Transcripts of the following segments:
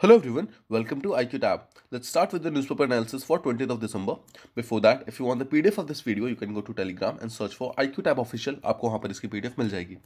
Hello everyone, welcome to IQ Tab. Let's start with the newspaper analysis for 20th of December. Before that, if you want the PDF of this video, you can go to Telegram and search for IQ Tab official. आपको वहाँ पर इसकी PDF मिल जाएगी.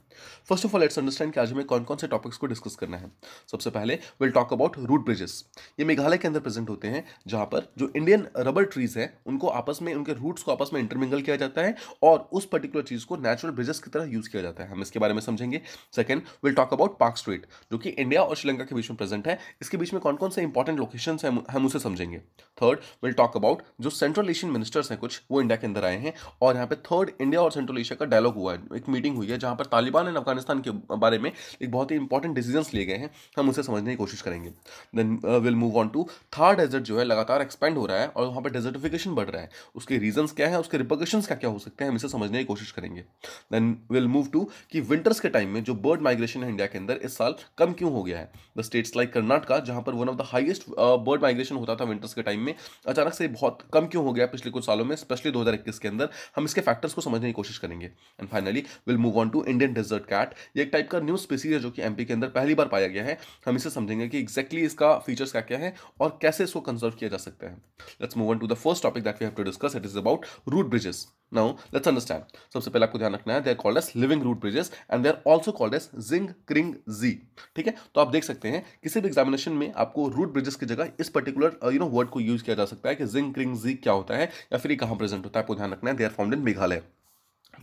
First of all let's understand कि आज हमें कौन कौन से टॉपिक्स को डिस्कस करना है. सबसे पहले will talk about root bridges ये मेघालय के अंदर प्रेजेंट होते हैं जहाँ पर जो इंडियन रबर ट्रीज है उनको आपस में उनके रूट्स को आपस में इंटरमिंगल किया जाता है और उस पर्टिकुलर चीज़ को नेचुरल ब्रिजेस की तरह यूज़ किया जाता है. हम इसके बारे में समझेंगे. Second will talk about Palk Strait जो कि इंडिया और श्रीलंका के बीच में प्रेजेंट है. इसके बीच में कौन कौन से इंपॉर्टेंट लोकेशन है, हम उसे समझेंगे। थर्ड विल टॉक अबाउट जो सेंट्रल एशियन मिनिस्टर्स हैं कुछ, वो इंडिया के अंदर आए हैं और यहाँ पे थर्ड इंडिया और सेंट्रल एशिया का डायलॉग हुआ है। एक मीटिंग हुई है जहाँ पर तालिबान एंड अफ़गानिस्तान के बारे में एक बहुत ही इंपॉर्टेंट डिसीज़न लिए गए हैं। हम उसे समझने की कोशिश करेंगे। Then will move on to Thar desert जो है लगातार एक्सपेंड हो रहा है और वहाँ पर डेजर्टिफिकेशन बढ़ रहा है। उसके रीजन क्या है, उसके रिपोकशन क्या क्या हो सकते हैं, हम इसे समझने की कोशिश करेंगे। देन विल मूव टू कि विंटर्स के टाइम में जो बर्ड माइग्रेशन है इंडिया के अंदर, इस साल कम क्यों हो गया है? द स्टेट्स लाइक कर्नाटका जहाँ पर one of the highest bird migration होता था विंटर्स के टाइम में, अचानक से बहुत कम क्यों हो गया पिछले कुछ सालों में स्पेशली 2021 के अंदर, हम इसके फैक्टर्स को समझने की कोशिश करेंगे। And finally will move on to Indian desert cat ये एक टाइप का न्यू स्पीसीज है जो कि एमपी के अंदर पहली बार पाया गया है। हम इसे समझेंगे कि एक्जैक्टली इसका फीचर्स क्या क्या है और कैसे इसको कंजर्व किया जा सकता है। Let's move on to the first topic that we have to discuss it is about root bridges now let's understand सबसे पहले आपको ध्यान रखना है they are called as living root bridges and they are also called as Jingkieng Jri ठीक है? तो आप देख सकते हैं, किसी भी एग्जामिनेशन में आपको रूट ब्रिजेस की जगह इस पर्टिकुलर यू नो वर्ड को यूज़ किया जा सकता है कि जिंग क्रिंग जी क्या होता है या फिर ये कहाँ प्रेजेंट होता है। आपको ध्यान रखना है they are found in Meghalaya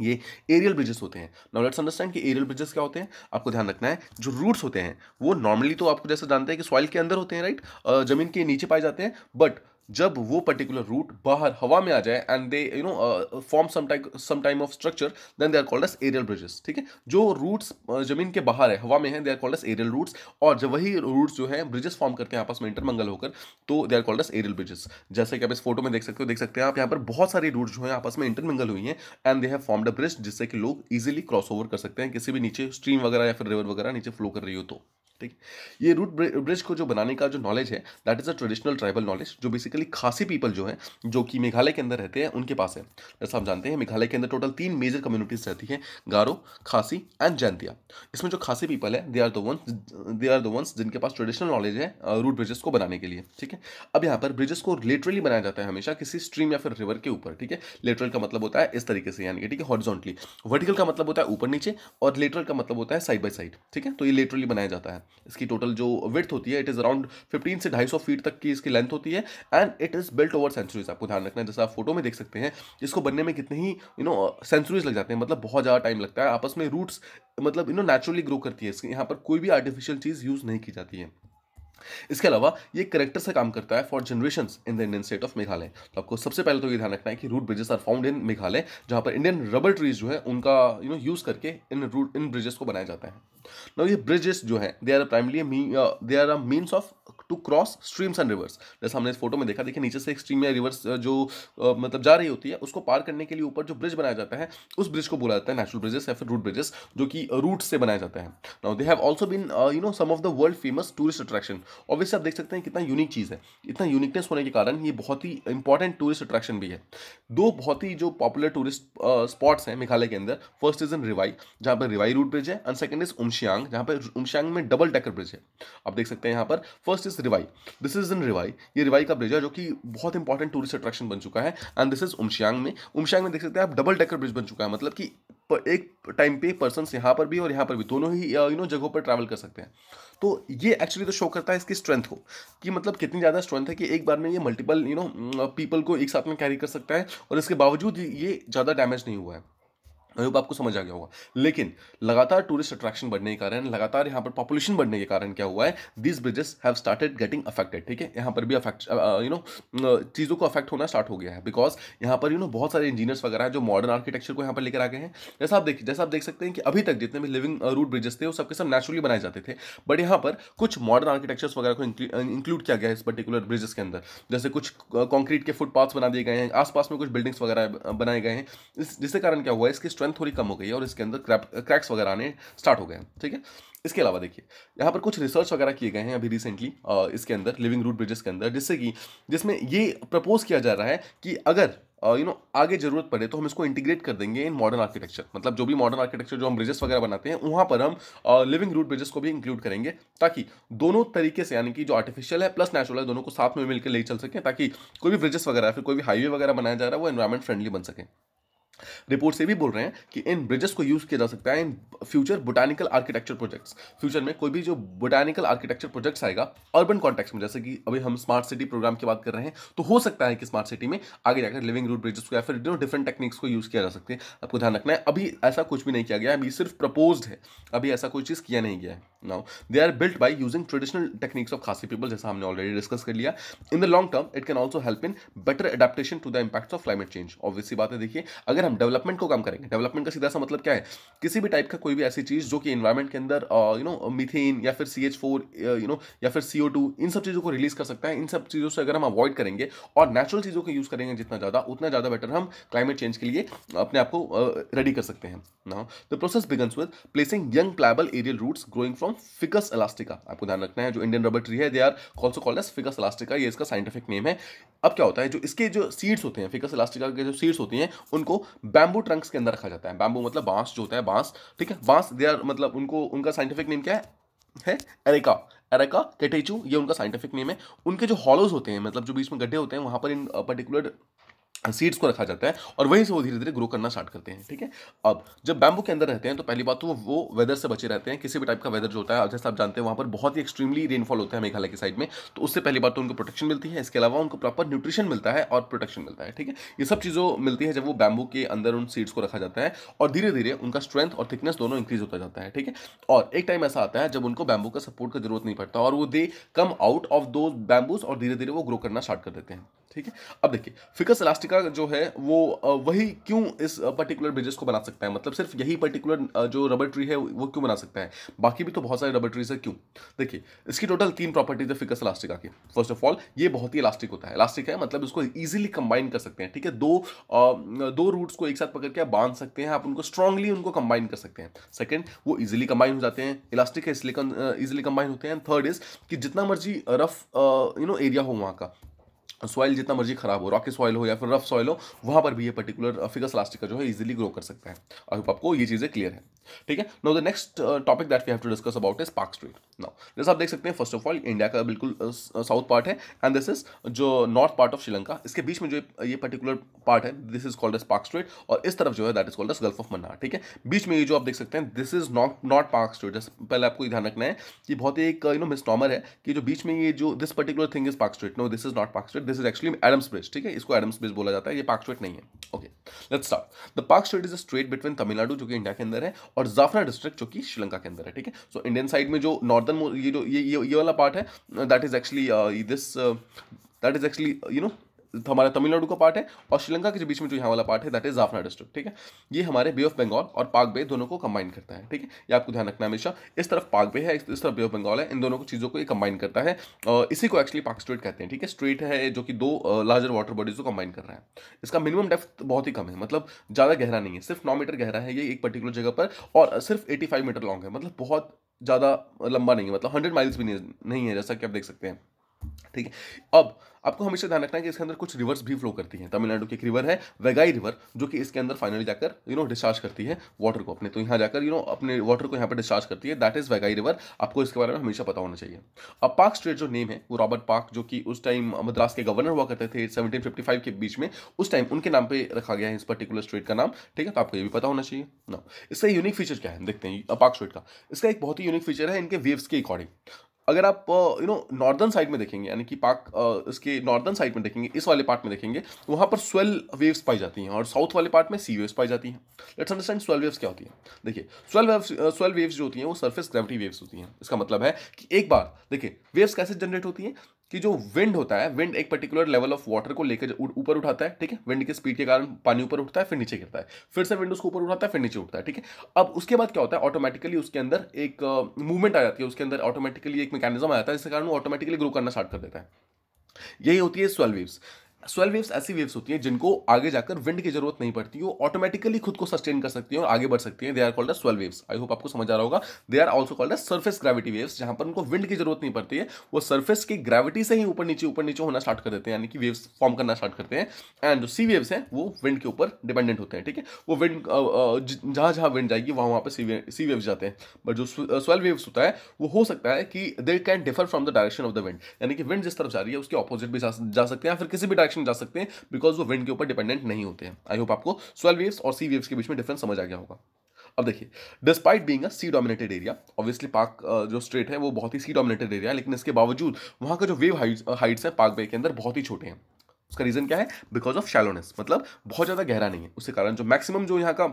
ये एरियल ब्रिजेस होते हैं। नाउ लेट्स अंडरस्टैंड कि एरियल ब्रिजेस क्या होते हैं। आपको ध्यान रखना है, जो रूट्स होते हैं, वो नॉर्मली तो आपको जैसे जानते हैं कि सॉइल के अंदर होते हैं राइट ज़मीन के नीचे पाए जाते हैं बट जब वो पर्टिकुलर रूट बाहर हवा में आ जाए and they you know form some time of structure then they are called as aerial bridges ठीक है? जो रूट्स ज़मीन के बाहर है, हवा में है they are called as aerial roots और जब वही रूट्स जो है ब्रिजेस फॉर्म करते हैं आपस में इंटरमंगल होकर तो they are called as aerial bridges जैसे कि आप इस फ़ोटो में देख सकते हो, देख सकते हैं आप यहाँ पर बहुत सारी रूट्स जो है आपस में इंटरमिंगल हुई हैं and they have formed a bridge जिससे कि लोग इजिली क्रॉस ओवर कर सकते हैं, किसी भी नीचे स्ट्रीम वगैरह या फिर रिवर वगैरह नीचे फ्लो कर रही हो तो ठीक? ये रूट ब्रिज को जो बनाने का जो नॉलेज है that is a traditional tribal knowledge जो बेसिकली खासी पीपल जो है, जो कि मेघालय के अंदर रहते हैं, उनके पास है। जैसा आप जानते हैं, मेघालय के अंदर टोटल तीन मेजर कम्युनिटीज रहती हैं, गारो, खासी एंड जैंतिया इसमें जो खासी पीपल है they are the ones they are the ones जिनके पास ट्रेडिशनल नॉलेज है रूट ब्रिजेस को बनाने के लिए, ठीक है? अब यहाँ पर ब्रिजेस को लेटरली बनाया जाता है हमेशा किसी स्ट्रीम या फिर रिवर के ऊपर, ठीक है? लेटरल का मतलब होता है इस तरीके से, यानी कि, ठीक है हॉरिजॉन्टली वर्टिकल का मतलब होता है ऊपर नीचे और लेटरल का मतलब होता है साइड बाई साइड ठीक है? तो ये लेटरली बनाया जाता है। इसकी टोटल जो विथ होती है इट इज़ अराउंड 15 से 250 फीट तक की इसकी लेंथ होती है and it is built over centuries आपको ध्यान रखना है। जैसे आप फ़ोटो में देख सकते हैं, इसको बनने में कितने ही यू नो सेंचुरीज लग जाते हैं। मतलब बहुत ज़्यादा टाइम लगता है। आपस में रूट्स मतलब यू नो नेचुरली ग्रो करती है। इसके, यहाँ पर कोई भी आर्टिफिशियल चीज़ यूज़ नहीं की जाती है। इसके अलावा ये करेक्टर से काम करता है for generation in the Indian state of Meghalaya तो आपको सबसे पहले तो ये ध्यान रखना है कि root bridges are found in Meghalaya जहाँ पर इंडियन रबर ट्रीज जो है, उनका यू नो यूज़ करके इन रूट इन ब्रिजेस को बनाया जाता है। ना ये ब्रिजेस जो है they are primarily they are a means of to cross streams and rivers जैसे हमने इस फ़ोटो में देखा देखिए नीचे से एक स्ट्रीम या रिवर्स जो uh, मतलब जा रही होती है उसको पार करने के लिए ऊपर जो ब्रिज बनाया जाता है उस ब्रिज को बोला जाता है नेचुरल ब्रिजेस या फिर रूट ब्रिजेस जो कि रूट से बनाया जाता है। Now they have also been you know some of the world famous tourist attraction obviously आप देख सकते हैं कितना यूनिक चीज़ है। इतना यूनिकनेस होने के कारण ये बहुत ही इंपॉर्टेंट टूरिस्ट अट्रैक्शन भी है। दो बहुत ही जो पॉपुलर टूरिस्ट स्पॉट्स हैं मेघालय के अंदर। फ़र्स्ट इज़ इन रिवाई जहाँ पर रिवाई रूट ब्रिज है एंड सेकंड इज़ उमशियांग जहाँ पर उमशियांग में डबल डेकर ब्रिज है। आप देख सकते हैं यहाँ पर। First is Riwai this is in Riwai ये रिवाई का ब्रिज है जो कि बहुत इंपॉर्टेंट टूरिस्ट अट्रैक्शन बन चुका है। एंड दिस इज़ उमशियांग में। उमशियांग में देख सकते हैं आप डबल डेकर ब्रिज बन चुका है। मतलब कि एक टाइम पे पर्सन यहाँ पर भी और यहाँ पर भी। दोनों ही यू नो जगहों पर ट्रैवल कर सकते हैं। तो ये एक्चुअली तो शो करता है इसकी स्ट्रेंथ को। कि मतलब कितनी ज़्यादा स्ट्रेंथ है कि एक बार में ये मल्टीपल यू नो पीपल को एक साथ में कैरी कर सकता है। और इसके बावजूद ये ज़्यादा डैमेज नहीं हुआ है। होप आपको समझ आ गया होगा। लेकिन लगातार टूरिस्ट अट्रैक्शन बढ़ने के कारण, लगातार यहाँ पर पॉपुलेशन बढ़ने के कारण क्या हुआ है? These bridges have started getting affected ठीक है? यहाँ पर भी अफेक्ट यू नो चीज़ों को अफेक्ट होना स्टार्ट हो गया है। बिकॉज़ यहाँ पर यू नो बहुत सारे इंजीनियर्स वगैरह जो मॉडर्न आर्किटेक्चर को यहाँ पर लेकर आ गए हैं। जैसा आप देखिए जैसा आप देख सकते हैं कि अभी तक जितने भी लिविंग रूट ब्रिजेस थे, वो सबके सब नेचुरली बनाए जाते थे। बट यहाँ पर कुछ मॉडर्न आर्किटेक्चर्स वगैरह को इंक्लूड किया गया है इस पर्टिकुलर ब्रिजेस के अंदर। जैसे कुछ कॉन्क्रीट के फुटपाथ्स बना दिए गए हैं। आसपास में कुछ बिल्डिंग्स वगैरह बनाए गए हैं। जिसके कारण क्या हुआ है? इसकी स्ट्रेंथ थोड़ी कम हो गई है और इसके अंदर क्रैक्स वगैरह आने स्टार्ट हो गए हैं ठीक है? इसके अलावा देखिए यहाँ पर कुछ रिसर्च वगैरह किए गए हैं अभी रिसेंटली इसके अंदर लिविंग रूट ब्रिजेस के अंदर जिससे कि जिसमें ये प्रपोज किया जा रहा है कि अगर you uh, know you know, आगे ज़रूरत पड़े तो हम इसको इंटीग्रेट कर देंगे इन मॉडर्न आर्किटेक्चर मतलब जो भी मॉडर्न आर्किटेक्चर जो हम ब्रिजेस वगैरह बनाते हैं वहाँ पर हम लिविंग रूट ब्रिजेस को भी इंक्लूड करेंगे ताकि दोनों तरीके से यानी कि जो आर्टिफिशियल है प्लस नेचुरल है दोनों को साथ में मिलकर ले चल सकें ताकि कोई भी ब्रिजेस वगैरह फिर कोई भी हाईवे वगैरह बनाया जा रहा है वो एनवायरमेंट फ्रेंडली बन सके। रिपोर्ट से भी बोल रहे हैं कि इन ब्रिजेस को यूज़ किया जा सकता है in future botanical architecture projects. Future में कोई भी जो बोटानिकल आर्किटेक्चर प्रोजेक्ट्स आएगा, अर्बन कॉन्टेक्स में, जैसे कि अभी हम स्मार्ट सिटी प्रोग्राम की बात कर रहे हैं तो हो सकता है कि स्मार्ट सिटी में आगे जाकर लिविंग रूट ब्रिजेस को या फिर डिफरेंट टेक्निक्स को यूज़ किया जा सकते हैं। आपको ध्यान रखना है, अभी ऐसा कुछ भी नहीं किया गया अभी सिर्फ़ प्रपोज है। अभी ऐसा कोई चीज़ किया नहीं गया है। Now they are built by using traditional techniques of Khasi people जैसा हमने ऑलरेडी डिस्कस कर लिया। In the long term it can also help in better adaptation to the impact of climate change obviously बात है देखिए, अगर हम development को काम करेंगे। डेवलपमेंट का सीधा सा मतलब क्या है? किसी भी टाइप का कोई भी ऐसी चीज़ जो कि इन्वायरमेंट के अंदर यू नो मीथेन या फिर C H four you know या फिर सी ओ टू इन सब चीज़ों को रिलीज़ कर सकता है। इन सब चीज़ों से अगर हम अवॉइड करेंगे और नेचुरल चीज़ों को यूज़ करेंगे जितना ज़्यादा, उतना ज़्यादा बेटर हम क्लाइमेट चेंज के लिए अपने आप को रेडी कर सकते हैं। Now the process begins with placing young pliable aerial roots growing from ficus elastica आपको ध्यान रखना है, जो इंडियन रबर ट्री है they are also called as ficus elastica ये इसका साइंटिफिक नेम है। अब क्या होता है, जो इसके जो सीड्स होते हैं फिकस इलास्टिका के जो सीड्स होती हैं, उनको बैम्बू ट्रंक्स के अंदर रखा जाता है। बैम्बू मतलब बाँस जो होता है, बाँस, ठीक है? बाँस दे आर मतलब उनको, उनका साइंटिफिक नेम क्या है? है? एरेका एरेका केटेचू ये उनका साइंटिफिक नेम है। उनके जो हॉलोज होते हैं मतलब जो बीच में गड्ढे होते हैं, वहाँ पर इन पर्टिकुलर सीड्स को रखा जाता है और वहीं से वो धीरे धीरे ग्रो करना स्टार्ट करते हैं, ठीक है? अब जब बैम्बू के अंदर रहते हैं तो पहली बात तो वो वो वेदर से बचे रहते हैं। किसी भी टाइप का वेदर जो होता है, जैसे आप जानते हैं, वहाँ पर बहुत ही एक्सट्रीमली रेनफॉल होता है मेघालय की साइड में। तो उससे पहली बात तो उनको प्रोटेक्शन मिलती है, इसके अलावा उनको प्रॉपर न्यूट्रिशन मिलता है और प्रोटेक्शन मिलता है, ठीक है? ये सब चीज़ों मिलती है जब वो बैम्बू के अंदर उन सीड्स को रखा जाता है और धीरे धीरे उनका स्ट्रेंथ और थिकनेस दोनों इंक्रीज होता जाता है, ठीक है? और एक टाइम ऐसा आता है जब उनको बैम्बू का सपोर्ट का ज़रूरत नहीं पड़ता और वो दे कम आउट ऑफ़ दो बैम्बूज और धीरे धीरे वो ग्रो करना स्टार्ट कर देते हैं। ठीक है? अब देखिए फिकस इलास्टिका जो है, वो वही क्यों इस पर्टिकुलर ब्रिजेस को बना सकता है? मतलब सिर्फ़ यही पर्टिकुलर जो रबर ट्री है, वो क्यों बना सकता है? बाकी भी तो बहुत सारे रबर ट्रीज है, क्यों? देखिए, इसकी टोटल तीन प्रॉपर्टीज़ है फिकस इलास्टिका की। फ़र्स्ट ऑफ़ ऑल ये बहुत ही इलास्टिक होता है। इलास्टिक है मतलब इसको ईजिली कंबाइन कर सकते हैं, ठीक है? दो दो रूट्स को एक साथ पकड़ के आप बाँध सकते हैं, आप उनको स्ट्रांगली उनको कंबाइन कर सकते हैं। सेकेंड वो ईजिली कंबाइन हो जाते हैं। इलास्टिक है इसलिए इजिली कंबाइन होते हैं। थर्ड इज़ कि जितना मर्ज़ी रफ यू नो एरिया हो वहाँ का सॉइल जितना मर्ज़ी खराब हो रॉकी सॉइल हो या फिर रफ सॉइल हो, वहाँ पर भी ये पर्टिकुलर फिगस प्लास्टिक का जो है इजीली ग्रो कर सकता है। आई होप आपको ये चीज़ें क्लियर है। ठीक है? Now the next topic that we have to discuss about is Palk Strait now जैसे आप देख सकते हैं फ़र्स्ट ऑफ़ ऑल इंडिया का बिल्कुल साउथ uh, पार्ट है एंड दिस इज़ जो नॉर्थ पार्ट ऑफ़ श्रीलंका इसके बीच में जो ये पर्टिकुलर पार्ट है this is called as Palk Strait और इस तरफ़ जो है that is called as gulf of Mannar ठीक है? बीच में ये जो आप देख सकते हैं this is not not Palk Strait जैसे पहले आपको ध्यान रखना है कि बहुत ही एक यू नो मिसनॉमर है कि जो बीच में ये जो this particular thing is Palk Strait no this is not Palk Strait this is actually Adam's bridge ठीक है? इसको एडम्स ब्रिज बोला जाता है ये पार्क स्ट्रीट नहीं है. Okay let's start the Palk Strait is a strait between Tamil Nadu जो कि इंडिया के अंदर है जाफना डिस्ट्रिक्ट जो कि श्रीलंका के अंदर है, ठीक है? सो इंडियन साइड में जो नॉर्दर्न ये जो, ये ये वाला पार्ट है that is actually this that is actually you know हमारा तमिलनाडु का पार्ट है और श्रीलंका के बीच में जो यहाँ वाला पार्ट है दैट इज़ जाफना डिस्ट्रिक्ट ठीक है? ये हमारे बे ऑफ़ बंगाल और पाक बे दोनों को कंबाइन करता है, ठीक है? ये आपको ध्यान रखना हमेशा। इस तरफ़ पाक बे है, इस तरफ़ बे ऑफ़ बंगाल है, इन दोनों को चीज़ों को ये कंबाइन करता है। इसी को एक्चुअली पाक स्ट्रेट कहते हैं, ठीक है? स्ट्रेट है, जो कि दो लार्जर वाटर बॉडीज को कंबाइन कर रहा है। इसका मिनिमम डेप्थ बहुत ही कम है मतलब ज़्यादा गहरा नहीं है, सिर्फ़ नौ मीटर गहरा है ये एक पर्टिकुलर जगह पर, और सिर्फ़ एटी मीटर लॉन्ग है मतलब बहुत ज़्यादा लंबा नहीं है मतलब हंड्रेड माइल्स भी नहीं है, जैसा कि आप देख सकते हैं। ठीक है। अब, आपको हमेशा ध्यान रखना है कि इसके अंदर कुछ रिवर्स भी फ्लो करती हैं। तमिलनाडु की एक रिवर है वेगाई रिवर जो कि इसके अंदर फाइनली जाकर यू नो डिस्चार्ज करती है वाटर को अपने। तो यहाँ जाकर यू नो अपने वाटर को यहाँ पर डिस्चार्ज करती है। दैट इज़ वेगाई रिवर आपको इसके बारे में हमेशा पता होना चाहिए। अब पार्क स्ट्रेट जो नेम है, वो रॉबर्ट पार्क जो कि उस टाइम मद्रास के गवर्नर हुआ करते थे सेवनटीन के बीच में, उस टाइम उनके नाम पर रखा गया है इस पर्टिकुलर स्ट्रेट का नाम, ठीक है? तो आपको ये भी पता होना चाहिए। ना इसका यूनिक फीचर क्या है? देखते हैं पार्क स्ट्रेट का। इसका एक बहुत ही यूनिक फीचर है, इनके वेव्स के अकॉर्डिंग अगर आप यू नो नॉर्दर्न साइड में देखेंगे, यानी कि पाक इसके नॉर्दर्न साइड में देखेंगे, इस वाले पार्ट में देखेंगे तो वहाँ पर स्वेल वेव्स पाई जाती हैं और साउथ वाले पार्ट में सी वेव्स पाई जाती हैं। लेट्स अंडरस्टैंड स्वेल वेव्स क्या होती है। देखिए स्वेल वेव्स स्वेल वेव्स जो होती हैं, वो सर्फेस ग्रेविटी वेव्स होती हैं। इसका मतलब है कि एक बार, देखिए वेव्स कैसे जनरेट होती हैं? कि जो विंड होता है विंड एक पर्टिकुलर लेवल ऑफ़ वाटर को लेकर ऊपर उठाता है, ठीक है? विंड के स्पीड के कारण पानी ऊपर उठता है, फिर नीचे गिरता है। फिर से विंड उसको ऊपर उठाता है, फिर नीचे उठता है, ठीक है? अब उसके बाद क्या होता है? ऑटोमेटिकली उसके अंदर एक मूवमेंट आ जाती है, उसके अंदर ऑटोमेटिकली एक मैकेनिज्म आ जाता है, जिसके कारण वो ऑटोमेटिकली ग्रो करना स्टार्ट कर देता है। यही होती है स्वेल वेव्स स्वेल वेव्स ऐसी वेव्स होती हैं जिनको आगे जाकर विंड की ज़रूरत नहीं पड़ती, वो ऑटोमेटिकली खुद को सस्टेन कर सकती हैं और आगे बढ़ सकती हैं। They are called swell waves I hope आपको समझ आ रहा होगा। They are also called surface gravity waves जहाँ पर उनको विंड की ज़रूरत नहीं पड़ती है। वो सर्फेस की ग्रेविटी से ही ऊपर नीचे ऊपर नीचे होना स्टार्ट कर देते हैं, यानी कि वेव्स फॉर्म करना स्टार्ट करते हैं। एंड जो सी वेव्स हैं, वो विंड के ऊपर डिपेंडेंट होते हैं, ठीक है? वो विंड जहाँ जहाँ विंड जाएगी, वहाँ वहाँ पर सी वेव्स जाते हैं। बट जो स्वेल वेव्स होता है, वो हो सकता है कि they can differ from the direction of the wind यानी कि विंड जिस तरफ़ जा रही है, उसके ऑपोजिट भी जा सकते हैं फिर किसी भी डायरेक्शन जा सकते हैं बिकॉज़ वो विंड के ऊपर डिपेंडेंट नहीं होते हैं। आई होप आपको स्वेल वेव्स और सी वेव्स के बीच में डिफरेंस समझ आ गया होगा। अब देखिए despite being a sea dominated area obviously Palk जो स्ट्रेट है वो बहुत ही सी डोमिनेटेड एरिया है लेकिन इसके बावजूद वहाँ का जो वेव हाइट्स है पाक बे के अंदर बहुत ही छोटे हैं। उसका रीज़न क्या है? बिकॉज़ ऑफ़ शैलोनेस मतलब बहुत ज़्यादा गहरा नहीं है। उसके कारण जो मैक्सिमम जो यहाँ का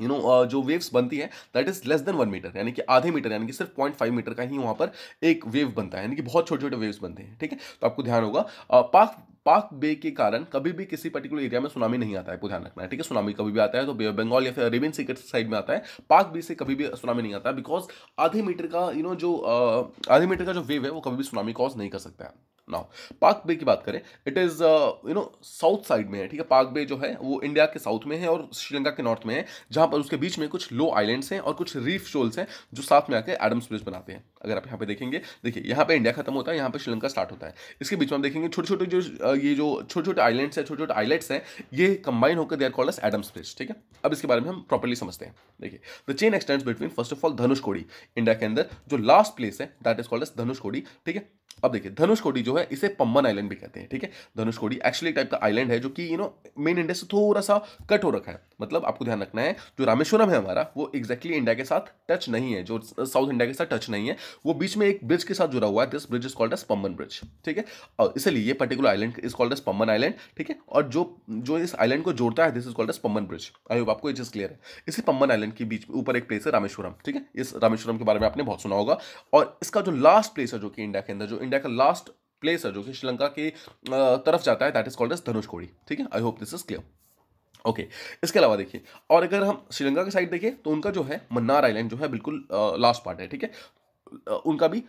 you you know know, uh, जो वेव्स बनती है that is less than one metre यानी कि आधे मीटर यानी कि सिर्फ़ पॉइंट फाइव मीटर का ही वहाँ पर एक वेव बनता है यानी कि बहुत छोटे छोटे वेव्स बनते हैं ठीक है? तो आपको ध्यान होगा पाक पाक बे के कारण कभी भी किसी पर्टिकुलर एरिया में सुनामी नहीं आता है ध्यान रखना है ठीक है? सुनामी कभी भी आता है तो बे बंगाल या फिर अरेबियन सी साइड में आता है। पाक बे से कभी भी सुनामी नहीं आता बिकॉज़ आधे मीटर का यू you नो know, जो आधे मीटर का जो वेव है वो कभी भी सुनामी कॉज नहीं कर सकता है। नाउ पाक बे की बात करें it is you know south side में है, ठीक है? पाक बे जो है, वो इंडिया के साउथ में है और श्रीलंका के नॉर्थ में है, जहाँ पर उसके बीच में कुछ लो आइलैंड्स हैं और कुछ रीफ शोल्स हैं जो साथ में आकर एडम्स ब्रिज बनाते हैं। अगर आप यहाँ पे देखेंगे, देखिए, यहाँ पे इंडिया खत्म होता है, यहाँ पे श्रीलंका स्टार्ट होता है। इसके बीच में हम देखेंगे छोटे छोटे जो ये जो छोटे छोटे आइलैंड्स हैं छोटे छोटे आइलेट्स हैं, ये कंबाइन होकर they are called Adam's bridge ठीक है? अब इसके बारे में हम प्रॉपरली समझते हैं। देखिए the chain extends between first of all Dhanushkodi India के अंदर, जो लास्ट प्लेस है that is called as Dhanushkodi ठीक है? अब देखिए धनुषकोडी जो है, इसे पम्बन आइलैंड भी कहते हैं, ठीक है? धनुषकोडी एक्चुअली टाइप का आइलैंड है जो कि यू नो मेन इंडिया से थोड़ा सा कट हो रखा है। मतलब आपको ध्यान रखना है, जो रामेश्वरम है हमारा, वो एक्जैक्टली इंडिया के साथ टच नहीं है, जो साउथ इंडिया के साथ टच नहीं है, वो बीच में एक ब्रिज के साथ जुड़ा हुआ है this bridge is called as Pamban bridge ठीक है? और इसलिए ये particular island is called as Pamban island ठीक है? और जो जो इस आइलैंड को जोड़ता है this is called as Pamban bridge I hope आपको ये चीज़ क्लियर है। इसी पम्बन आइलैंड के बीच, ऊपर एक प्लेस है रामेश्वरम, ठीक है? इस रामेश्वरम के बारे में आपने बहुत सुना होगा। और इसका जो लास्ट प्लेस है जो कि इंडिया के अंदर, जो इंडिया का लास्ट प्लेस है, जो कि श्रीलंका के तरफ़ जाता है that is called as Dhanushkodi ठीक है I hope this is clear okay okay. इसके अलावा देखिए, और अगर हम श्रीलंका की साइड देखें तो उनका जो है, मन्नार आइलैंड जो है, बिल्कुल लास्ट पार्ट है, ठीक है उनका भी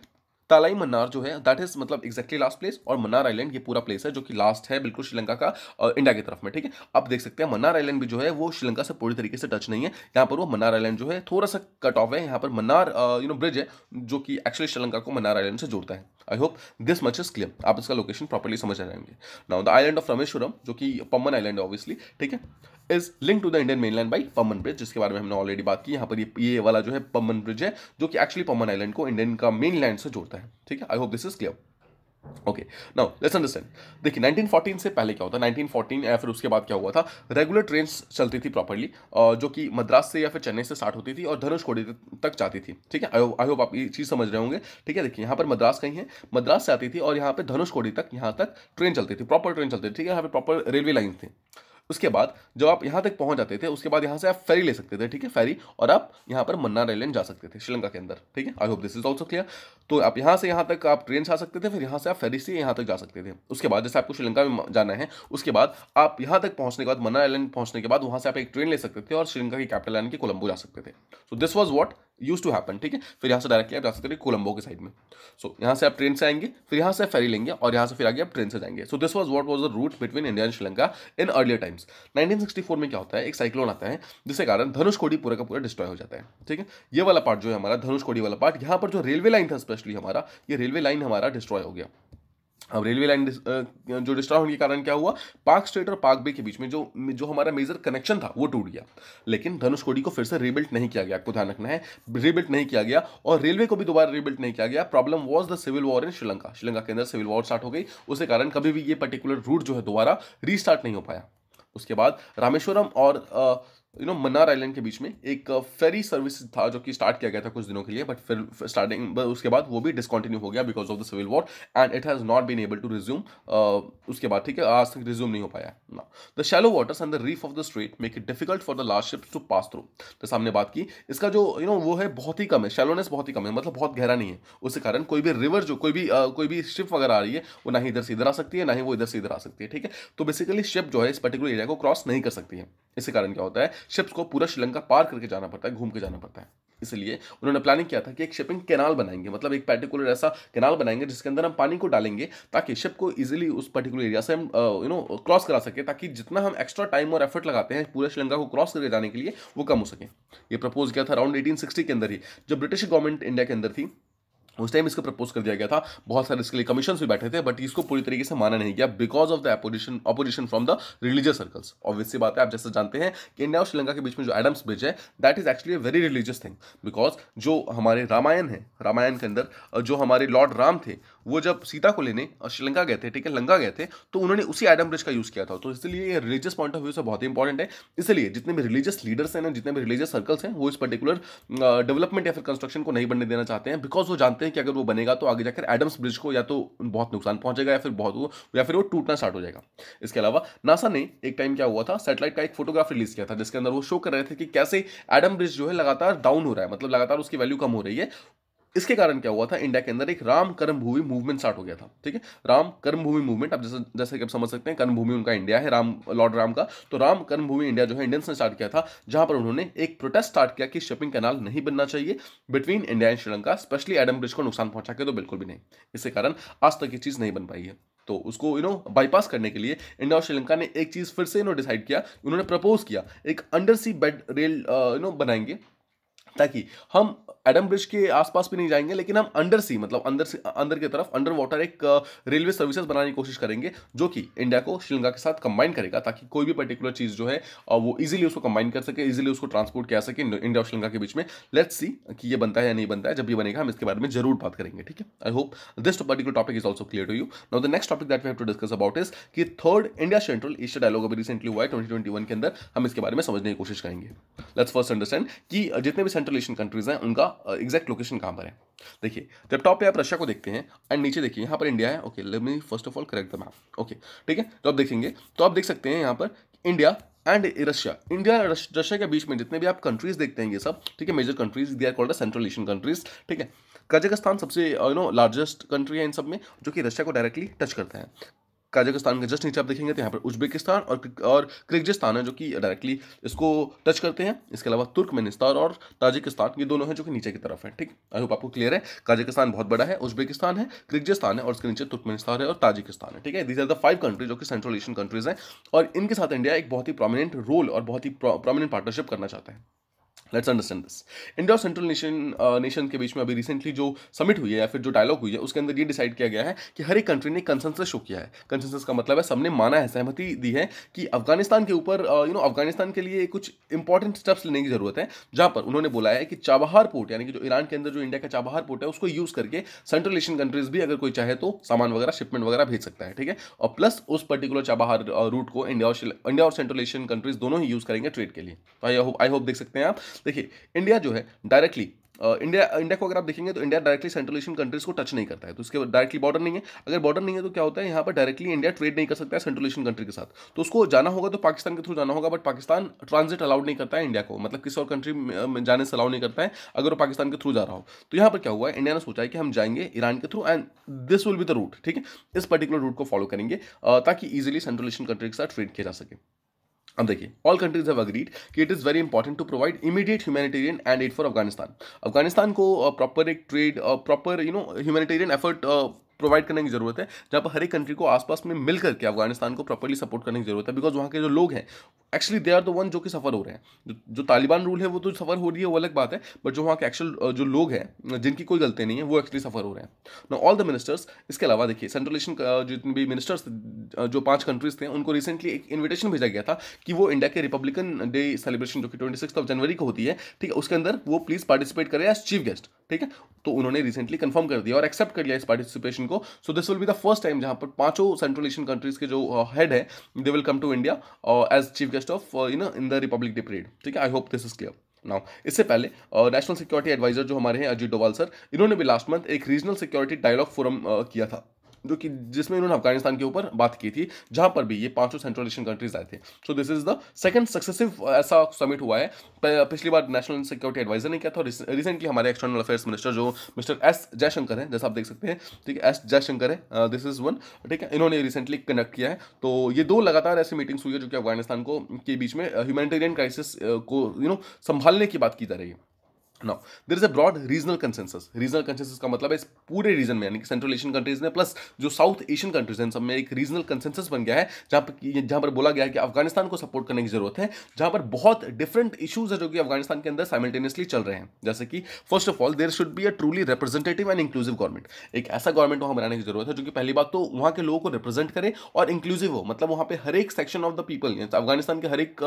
तालाई मन्नार जो है दैट इज़ मतलब एक्जैक्टली लास्ट प्लेस और मन्नार आइलैंड ये पूरा प्लेस है, जो कि लास्ट है बिल्कुल श्रीलंका का इंडिया की तरफ़ में, ठीक है? आप देख सकते हैं मन्नार आइलैंड भी जो है, वो श्रीलंका से पूरी तरीके से टच नहीं है। यहाँ पर वो मन्नार आइलैंड जो है, थोड़ा सा कट ऑफ़ है। यहाँ पर मन्नार यू नो ब्रिज है, जो कि एक्चुअली श्रीलंका को मन्नार आइलैंड से जोड़ता है। I hope this much is clear आप इसका लोकेशन प्रॉपरली समझ आ जाएँगे now the island of Rameswaram जो कि पम्बन आइलैंड है ऑब्वियसली ठीक है? Is link to the Indian mainland by Pamban bridge जिसके बारे में हमने ऑलरेडी बात की। यहाँ पर ये वाला जो है पम्बन ब्रिज है, जो कि एक्चुअली पम्बन आइलैंड को इंडियन का मेन लैंड से जोड़ता है। ठीक है? I hope this is clear okay now let's understand देखिए 1914 से पहले क्या होता है? 1914 या फिर उसके बाद क्या हुआ था? रेगुलर ट्रेन चलती थी प्रॉपरली जो कि मद्रास से या फिर चेन्नई से स्टार्ट होती थी और धनुषकोडी तक जाती थी। ठीक है? आई होप आप ये चीज़ समझ रहे होंगे। ठीक है? देखिए, यहाँ पर मद्रास कहीं है, मद्रास से आती थी और यहाँ पर धनुषकोडी तक, यहाँ तक ट्रेन चलती थी प्रॉपर ट्रेन चलती थी। ठीक है? यहाँ पर प्रॉपर रेलवे लाइन थी। उसके बाद जब आप यहाँ तक पहुँच जाते थे, उसके बाद यहाँ से आप फेरी ले सकते थे, ठीक है फेरी और आप यहाँ पर मन्नार आइलैंड जा सकते थे श्रीलंका के अंदर, ठीक है? I hope this is also clear तो आप यहाँ से यहाँ तक आप ट्रेन से आ सकते थे, फिर यहाँ से आप फेरी से यहाँ तक जा सकते थे। उसके बाद जैसे आपको श्रीलंका में जाना है, उसके बाद आप यहाँ तक पहुँचने के बाद मन्नार आइलैंड पहुँचने के बाद वहाँ से आप एक ट्रेन ले सकते थे और श्रीलंका की कैपिटल यानी कि कोलंबो जा सकते थे। So this was what use to happen ठीक है? फिर यहाँ से डायरेक्टली आप जा सकते थे कोलंबो के साइड में। सो so, यहाँ से आप ट्रेन से आएँगे फिर यहाँ से फेरी लेंगे और यहाँ से फिर आगे आप ट्रेन से जाएँगे। So this was what was the route between India and Sri Lanka in earlier times 1964 में क्या होता है? एक साइक्लोन आता है जिसके कारण धनुषकोडी पूरा का पूरा डिस्ट्रॉय हो जाता है ठीक है? ये वाला पार्ट जो है हमारा धनुषकोडी वाला पार्ट यहाँ पर जो रेलवे लाइन था स्पेशली हमारा ये रेलवे लाइन हमारा डिस्ट्रॉय हो गया। अब रेलवे लाइन जो डिस्ट्रॉय होने के कारण क्या हुआ? पार्क स्टेट और पार्क बे के बीच में जो जो हमारा मेजर कनेक्शन था, वो टूट गया। लेकिन धनुषकोडी को फिर से रिबिल्ट नहीं किया गया, आपको ध्यान रखना है। रिबिल्ट नहीं किया गया और रेलवे को भी दोबारा रिबिल्ट नहीं किया गया। Problem was the civil war in Sri Lanka Sri Lanka के अंदर सिविल वॉर स्टार्ट हो गई। उसके कारण कभी भी ये पर्टिकुलर रूट जो है दोबारा रीस्टार्ट नहीं हो पाया। उसके बाद रामेश्वरम और यू नो मन्नार आइलैंड के बीच में एक फेरी सर्विस था जो कि स्टार्ट किया गया था कुछ दिनों के लिए बट फिर स्टार्टिंग उसके बाद वो भी डिसकंटिन्यू हो गया because of the civil war and it has not been able to resume उसके बाद ठीक है आज तक रिज्यूम नहीं हो पाया ना। The shallow waters and the reef of the strait make it difficult for the last ships to pass through तो सामने बात की इसका जो यू नो वो है बहुत ही कम है शैलोनेस बहुत ही कम है मतलब बहुत गहरा नहीं है। उसके कारण कोई भी रिवर जो कोई भी uh, कोई भी शिप वगैरह आ रही है वो ना ही इधर से इधर आ सकती है ना ही वो इधर से इधर आ सकती है ठीक है? तो बेसिकली शिप जो है इस पर्टिकुलर एरिया को क्रॉस नहीं कर सकती है। इसके कारण क्या होता है शिप्स को पूरा श्रीलंका पार करके जाना पड़ता है, घूम के जाना पड़ता है। इसलिए उन्होंने प्लानिंग किया था कि एक शिपिंग कैनाल बनाएँगे मतलब एक पर्टिकुलर ऐसा कैनाल बनाएँगे जिसके अंदर हम पानी को डालेंगे ताकि शिप को इजीली उस पर्टिकुलर एरिया से हम यू नो क्रॉस करा सके, ताकि जितना हम एक्स्ट्रा टाइम और एफर्ट लगाते हैं पूरे श्रीलंका को क्रॉस करके जाने के लिए, वो कम हो सके। ये प्रपोज किया था अराउंड एटीन के अंदर ही, जब ब्रिटिश गवर्नमेंट इंडिया के अंदर थी उस टाइम इसको प्रपोज कर दिया गया था। बहुत सारे इसके लिए कमीशन भी बैठे थे बट इसको पूरी तरीके से माना नहीं गया because of the opposition opposition from the religious circles obviously बात है, आप जैसे जानते हैं कि इंडिया और श्रीलंका के बीच में जो एडम्स ब्रिज है that is actually a very religious thing because जो हमारे रामायण है, रामायण के अंदर, जो हमारे लॉर्ड राम थे वो जब सीता को लेने और श्रीलंका गए थे, ठीक है, लंका गए थे तो उन्होंने उसी एडम ब्रिज का यूज़ किया था। तो इसलिए ये रिलीजियस पॉइंट ऑफ़ व्यू से बहुत ही इंपॉर्टेंट है। इसलिए जितने भी रिलीजियस लीडर्स हैं ना, जितने भी रिलीजियस सर्कल्स हैं, वो इस पर्टिकुलर डेवलपमेंट या फिर कंस्ट्रक्शन को नहीं बनने देना चाहते हैं बिकॉज़ वो जानते हैं कि अगर वो बनेगा तो आगे जाकर एडम्स ब्रिज को या तो बहुत नुकसान पहुंचेगा या फिर बहुत या फिर वो टूटना स्टार्ट हो जाएगा। इसके अलावा नासा ने एक टाइम क्या हुआ था सेटेलाइट का एक फोटोग्राफ रिलीज़ किया था, जिसके अंदर वो शो कर रहे थे कि कैसे एडम ब्रिज जो है लगातार डाउन हो रहा है मतलब लगातार उसकी वैल्यू कम हो रही है। इसके कारण क्या हुआ था? इंडिया के अंदर एक राम कर्म भूमि मूवमेंट स्टार्ट हो गया था, ठीक है? राम कर्म भूमि मूवमेंट आप जैसे जैसे कि आप समझ सकते हैं कर्म भूमि उनका इंडिया है, राम लॉर्ड राम का। तो राम कर्म भूमि इंडिया जो है इंडियंस ने स्टार्ट किया था, जहाँ पर उन्होंने एक प्रोटेस्ट स्टार्ट किया कि शिपिंग कैनाल नहीं बनना चाहिए between India and Sri Lanka specially Adam Bridge को नुकसान पहुँचा के तो बिल्कुल भी नहीं। इसके कारण आज तक ये चीज़ नहीं बन पाई है। तो उसको यू नो बाईपास करने के लिए इंडिया और श्रीलंका ने एक चीज़ फिर से यू नो डिसाइड किया, उन्होंने प्रपोज किया, एक under sea bed rail you know बनाएँगे, ताकि हम एडम ब्रिज के आसपास भी नहीं जाएँगे, लेकिन हम अंडर सी मतलब अंदर से, अंदर की तरफ़, अंडर वाटर एक रेलवे सर्विसेज़ बनाने की कोशिश करेंगे, जो कि इंडिया को श्रीलंका के साथ कंबाइन करेगा, ताकि कोई भी पर्टिकुलर चीज़ जो है वो इजीली उसको कंबाइन कर सके इजीली उसको ट्रांसपोर्ट किया सके इंडिया और श्रीलंका के बीच में। लेट्स सी कि ये बनता है या नहीं बनता है, जब भी बनेगा, हम इसके बारे में ज़रूर बात करेंगे, ठीक है? I hope this particular topic is also clear to you now the next topic that we have to discuss about is कि third India Central Asia dialogue अभी रिसेंटली हुआ है ट्वेंटी के अंदर, हम इसके बारे में समझने की कोशिश करेंगे। लेट्स फ़र्स्ट अंडरस्टैंड कि जितने भी सेंट्रल एशियन कंट्रीज़ हैं, उनका एग्जैक्ट लोकेशन कहाँ पर है? देखिए, जब टॉप पे आप रशिया को देखते हैं एंड नीचे देखिए, यहाँ पर इंडिया है okay let me first of all correct the map okay ठीक है? तो आप देखेंगे तो आप देख सकते हैं यहाँ पर India and Russia India Russia के बीच में जितने भी आप कंट्रीज़ देखते हैं ये सब, ठीक है major countries they are called Central Asian countries ठीक है? कजाकिस्तान सबसे यू नो लार्जेस्ट कंट्री है इन सब में, जो कि रशिया को डायरेक्टली टच करता है। काजाकिस्तान के जस्ट नीचे आप देखेंगे तो यहाँ पर उज्बेकिस्तान और और किर्गिस्तान है जो कि डायरेक्टली इसको टच करते हैं। इसके अलावा तुर्कमेनिस्तान और ताजिकिस्तान, ये दोनों हैं जो कि नीचे की तरफ़ है, ठीक? आई होप आपको क्लियर है। काजाकिस्तान बहुत बड़ा है, उज्बेकिस्तान है, किर्गिस्तान है और उसके नीचे तुर्कमेनिस्तान है और ताजिकिस्तान है, ठीक है? These are the five country जो कि सेंट्रल एशियन कंट्रीज़ हैं और इनके साथ इंडिया एक बहुत ही प्रोमिनेंट रोल और बहुत ही प्रोमिनेंट पार्टनरशिप करना चाहता है। लेट्स अंडरस्टैंड दिस इंडिया और सेंट्रल नेशन नेशन के बीच में अभी रिसेंटली जो समिट हुई है या फिर जो डायलॉग हुई है, उसके अंदर ये डिसाइड किया गया है कि हर एक कंट्री ने कंसेंसस शो किया है। कंसेंसस का मतलब है सबने माना है, सहमति दी है कि अफ़गानिस्तान के ऊपर यू नो अफ़गानिस्तान के लिए कुछ इंपॉर्टेंट स्टेप्स लेने की ज़रूरत है, जहाँ पर उन्होंने बोला है कि चाबहार पोर्ट यानी कि जो ईरान के अंदर जो इंडिया का चाबहार पोर्ट है, उसको यूज़ करके सेंट्रल एशियन कंट्रीज़ भी अगर कोई चाहे तो सामान वगैरह शिपमेंट वगैरह भेज सकता है, ठीक है? और प्लस उस पर्टिकुलर चाबहार रूट को इंडिया और इंडिया और सेंट्रल एशियन कंट्रीज़ दोनों ही यूज़ करेंगे ट्रेड के लिए। आई होप आई होप देख सकते हैं आप देखिए इंडिया जो है डायरेक्टली इंडिया इंडिया को अगर आप देखेंगे तो India directly Central Asian countries को टच नहीं करता है। तो उसके डायरेक्टली बॉर्डर नहीं है। अगर बॉर्डर नहीं है तो क्या होता है, यहाँ पर डायरेक्टली इंडिया ट्रेड नहीं कर सकता है सेंट्रल एशियन कंट्री के साथ। तो उसको जाना होगा तो पाकिस्तान के थ्रू जाना होगा बट पाकिस्तान ट्रांजिट अलाउड नहीं करता है इंडिया को। मतलब किसी और कंट्री में जाने से अलाउ नहीं करता है, अगर वो पाकिस्तान के थ्रू जा रहा हो। तो यहाँ पर क्या हुआ है इंडिया ने सोचा है कि हम जाएँगे ईरान के through and this will be the route ठीक है? इस पर्टिकुलर रूट को फॉलो करेंगे ताकि ईजिली सेंट्रल एशियन कंट्री के साथ ट्रेड किया जा सके। अब देखिए ऑल कंट्रीज़ हैव अग्रीड कि it is very important to provide immediate humanitarian and aid for Afghanistan Afghanistan को प्रॉपर एक trade proper you know humanitarian effort provide करने की ज़रूरत है जहाँ पर हर एक कंट्री को आसपास में मिल करके अफ़गानिस्तान को प्रॉपरली सपोर्ट करने की ज़रूरत है बिकॉज़ वहाँ के जो लोग हैं actually they are the one जो कि सफ़र हो रहे हैं। जो, जो तालिबान रूल है वो तो सफ़र हो रही है वो अलग बात है बट जो वहाँ के एक्चुअल जो लोग हैं जिनकी कोई गलती नहीं है वो एक्चुअली सफ़र हो रहे हैं। ना ऑल द मिनिस्टर्स इसके अलावा देखिए सेंट्रल एशियन जितने भी मिनिस्टर्स जो पाँच कंट्रीज़ थे उनको रिसेंटली एक इन्विटेशन भेजा गया था कि वो इंडिया के रिपब्लिकन डे सेलिब्रेशन जो कि ट्वेंटी ऑफ़ जनवरी को होती है ठीक है उसके अंदर वो प्लीज़ पार्टिसिपेट करें एज चीफ गेस्ट ठीक है? तो उन्होंने रिसेंटली कंफर्म कर दिया और एक्सेप्ट कर लिया इस पार्टिसिपेशन को। So this will be the first time जहाँ पर पाँचों सेंट्रल एशियन कंट्रीज़ के जो हेड है they will come to India as chief guest of you know in the Republic Day parade ठीक है? I hope this is clear now इससे पहले नेशनल सिक्योरिटी एडवाइजर जो हमारे हैं, अजीत डोवाल सर, इन्होंने भी लास्ट मंथ एक रीजनल सिक्योरिटी डायलॉग फोरम किया था। जो कि जिसमें इन्होंने अफ़गानिस्तान के ऊपर बात की थी, जहाँ पर भी ये पाँचों सेंट्रल एशियन कंट्रीज़ आए थे। So this is the second successive ऐसा समिट हुआ है। पिछली बार नेशनल सिक्योरिटी एडवाइजर ने किया था और रिसेंटली हमारे एक्सटर्नल अफेयर्स मिनिस्टर जो मिस्टर एस जयशंकर हैं, जैसा आप देख सकते हैं, ठीक है, एस जयशंकर है दिस इज़ वन ठीक है, इन्होंने रिसेंटली कंडक्ट किया है। तो ये दो लगातार ऐसी मीटिंग्स हुई है जो कि अफ़गानिस्तान को, के बीच में ह्यूमैनिटेरियन क्राइसिस को यू नो संभालने की बात की जा रही है। Now there is a broad regional consensus regional consensus का मतलब है इस पूरे रीजन में, यानी कि सेंट्रल एशियन कंट्रीज़ में प्लस जो साउथ एशियन कंट्रीज़ हैं, सब में एक रीजनल कंसेंसस बन गया है, जहाँ पर जहाँ पर बोला गया है कि अफ़गानिस्तान को सपोर्ट करने की ज़रूरत है, जहाँ पर बहुत डिफरेंट इशूज है जो कि अफ़गानिस्तान के अंदर साइमल्टेनियसली चल रहे हैं। जैसे कि first of all there should be a truly representative and inclusive government एक ऐसा गवर्नमेंट वहाँ बनाने की ज़रूरत है, जो कि पहली बात तो वहाँ के लोगों को रिप्रेजेंट करे और इंक्लूसिव हो। मतलब वहाँ पर हर एक section of the people Afghanistan के हर एक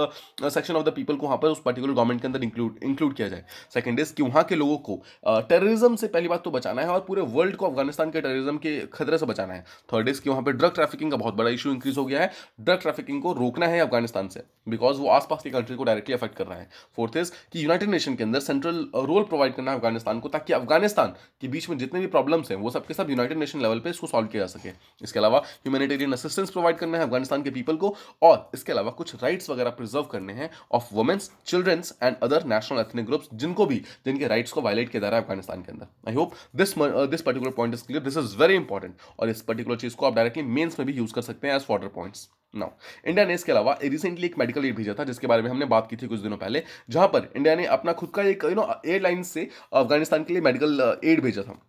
सेक्शन ऑफ़ द पीपल को वहाँ पर उस पर्टिकुलर गवर्नमेंट के अंदर इंक्लूड इंक्लूड किया जाए। सेकंड इज़ कि वहाँ के लोगों को टेररिज्म से पहली बात तो बचाना है और पूरे वर्ल्ड को अफ़गानिस्तान के टेररिज्म के खतरे से बचाना है। थर्ड इज़ कि वहाँ पे ड्रग ट्रैफिकिंग का बहुत बड़ा इशू इंक्रीज हो गया है। ड्रग ट्रैफिकिंग को रोकना है अफ़गानिस्तान से बिकॉज़ वो आसपास की कंट्री को डायरेक्टली अफेक्ट कर रहा है। फोर्थ इज़ कि यूनाइटेड नेशन के अंदर सेंट्रल रोल प्रोवाइड करना है अफ़गानिस्तान को ताकि अफ़गानिस्तान के बीच में जितने भी प्रॉब्लम्स हैं, वो सबके सब यूनाइटेड नेशन लेवल पर इसको सॉल्व किया जा सके। इसके अलावा ह्यूमैनिटेरियन असिस्टेंस प्रोवाइड करना है अफ़गानिस्तान के पीपल को और इसके अलावा कुछ राइट्स वगैरह प्रिजर्व करने हैं of women's childrens and other national ethnic groups जिनको भी जिनके राइट्स को वायलेट किया जा रहा है अफ़गानिस्तान के अंदर। I hope this this particular point is clear this is very important और इस पर्टिकुलर चीज़ को आप डायरेक्टली मेन्स में भी यूज़ कर सकते हैं as forward points now India ने इसके अलावा रिसेंटली एक मेडिकल एड भेजा था, जिसके बारे में हमने बात की थी कुछ दिनों पहले, जहाँ पर इंडिया ने अपना खुद का एक यू नो एयरलाइन से अफ़गानिस्तान के लिए मेडिकल एड भेजा था।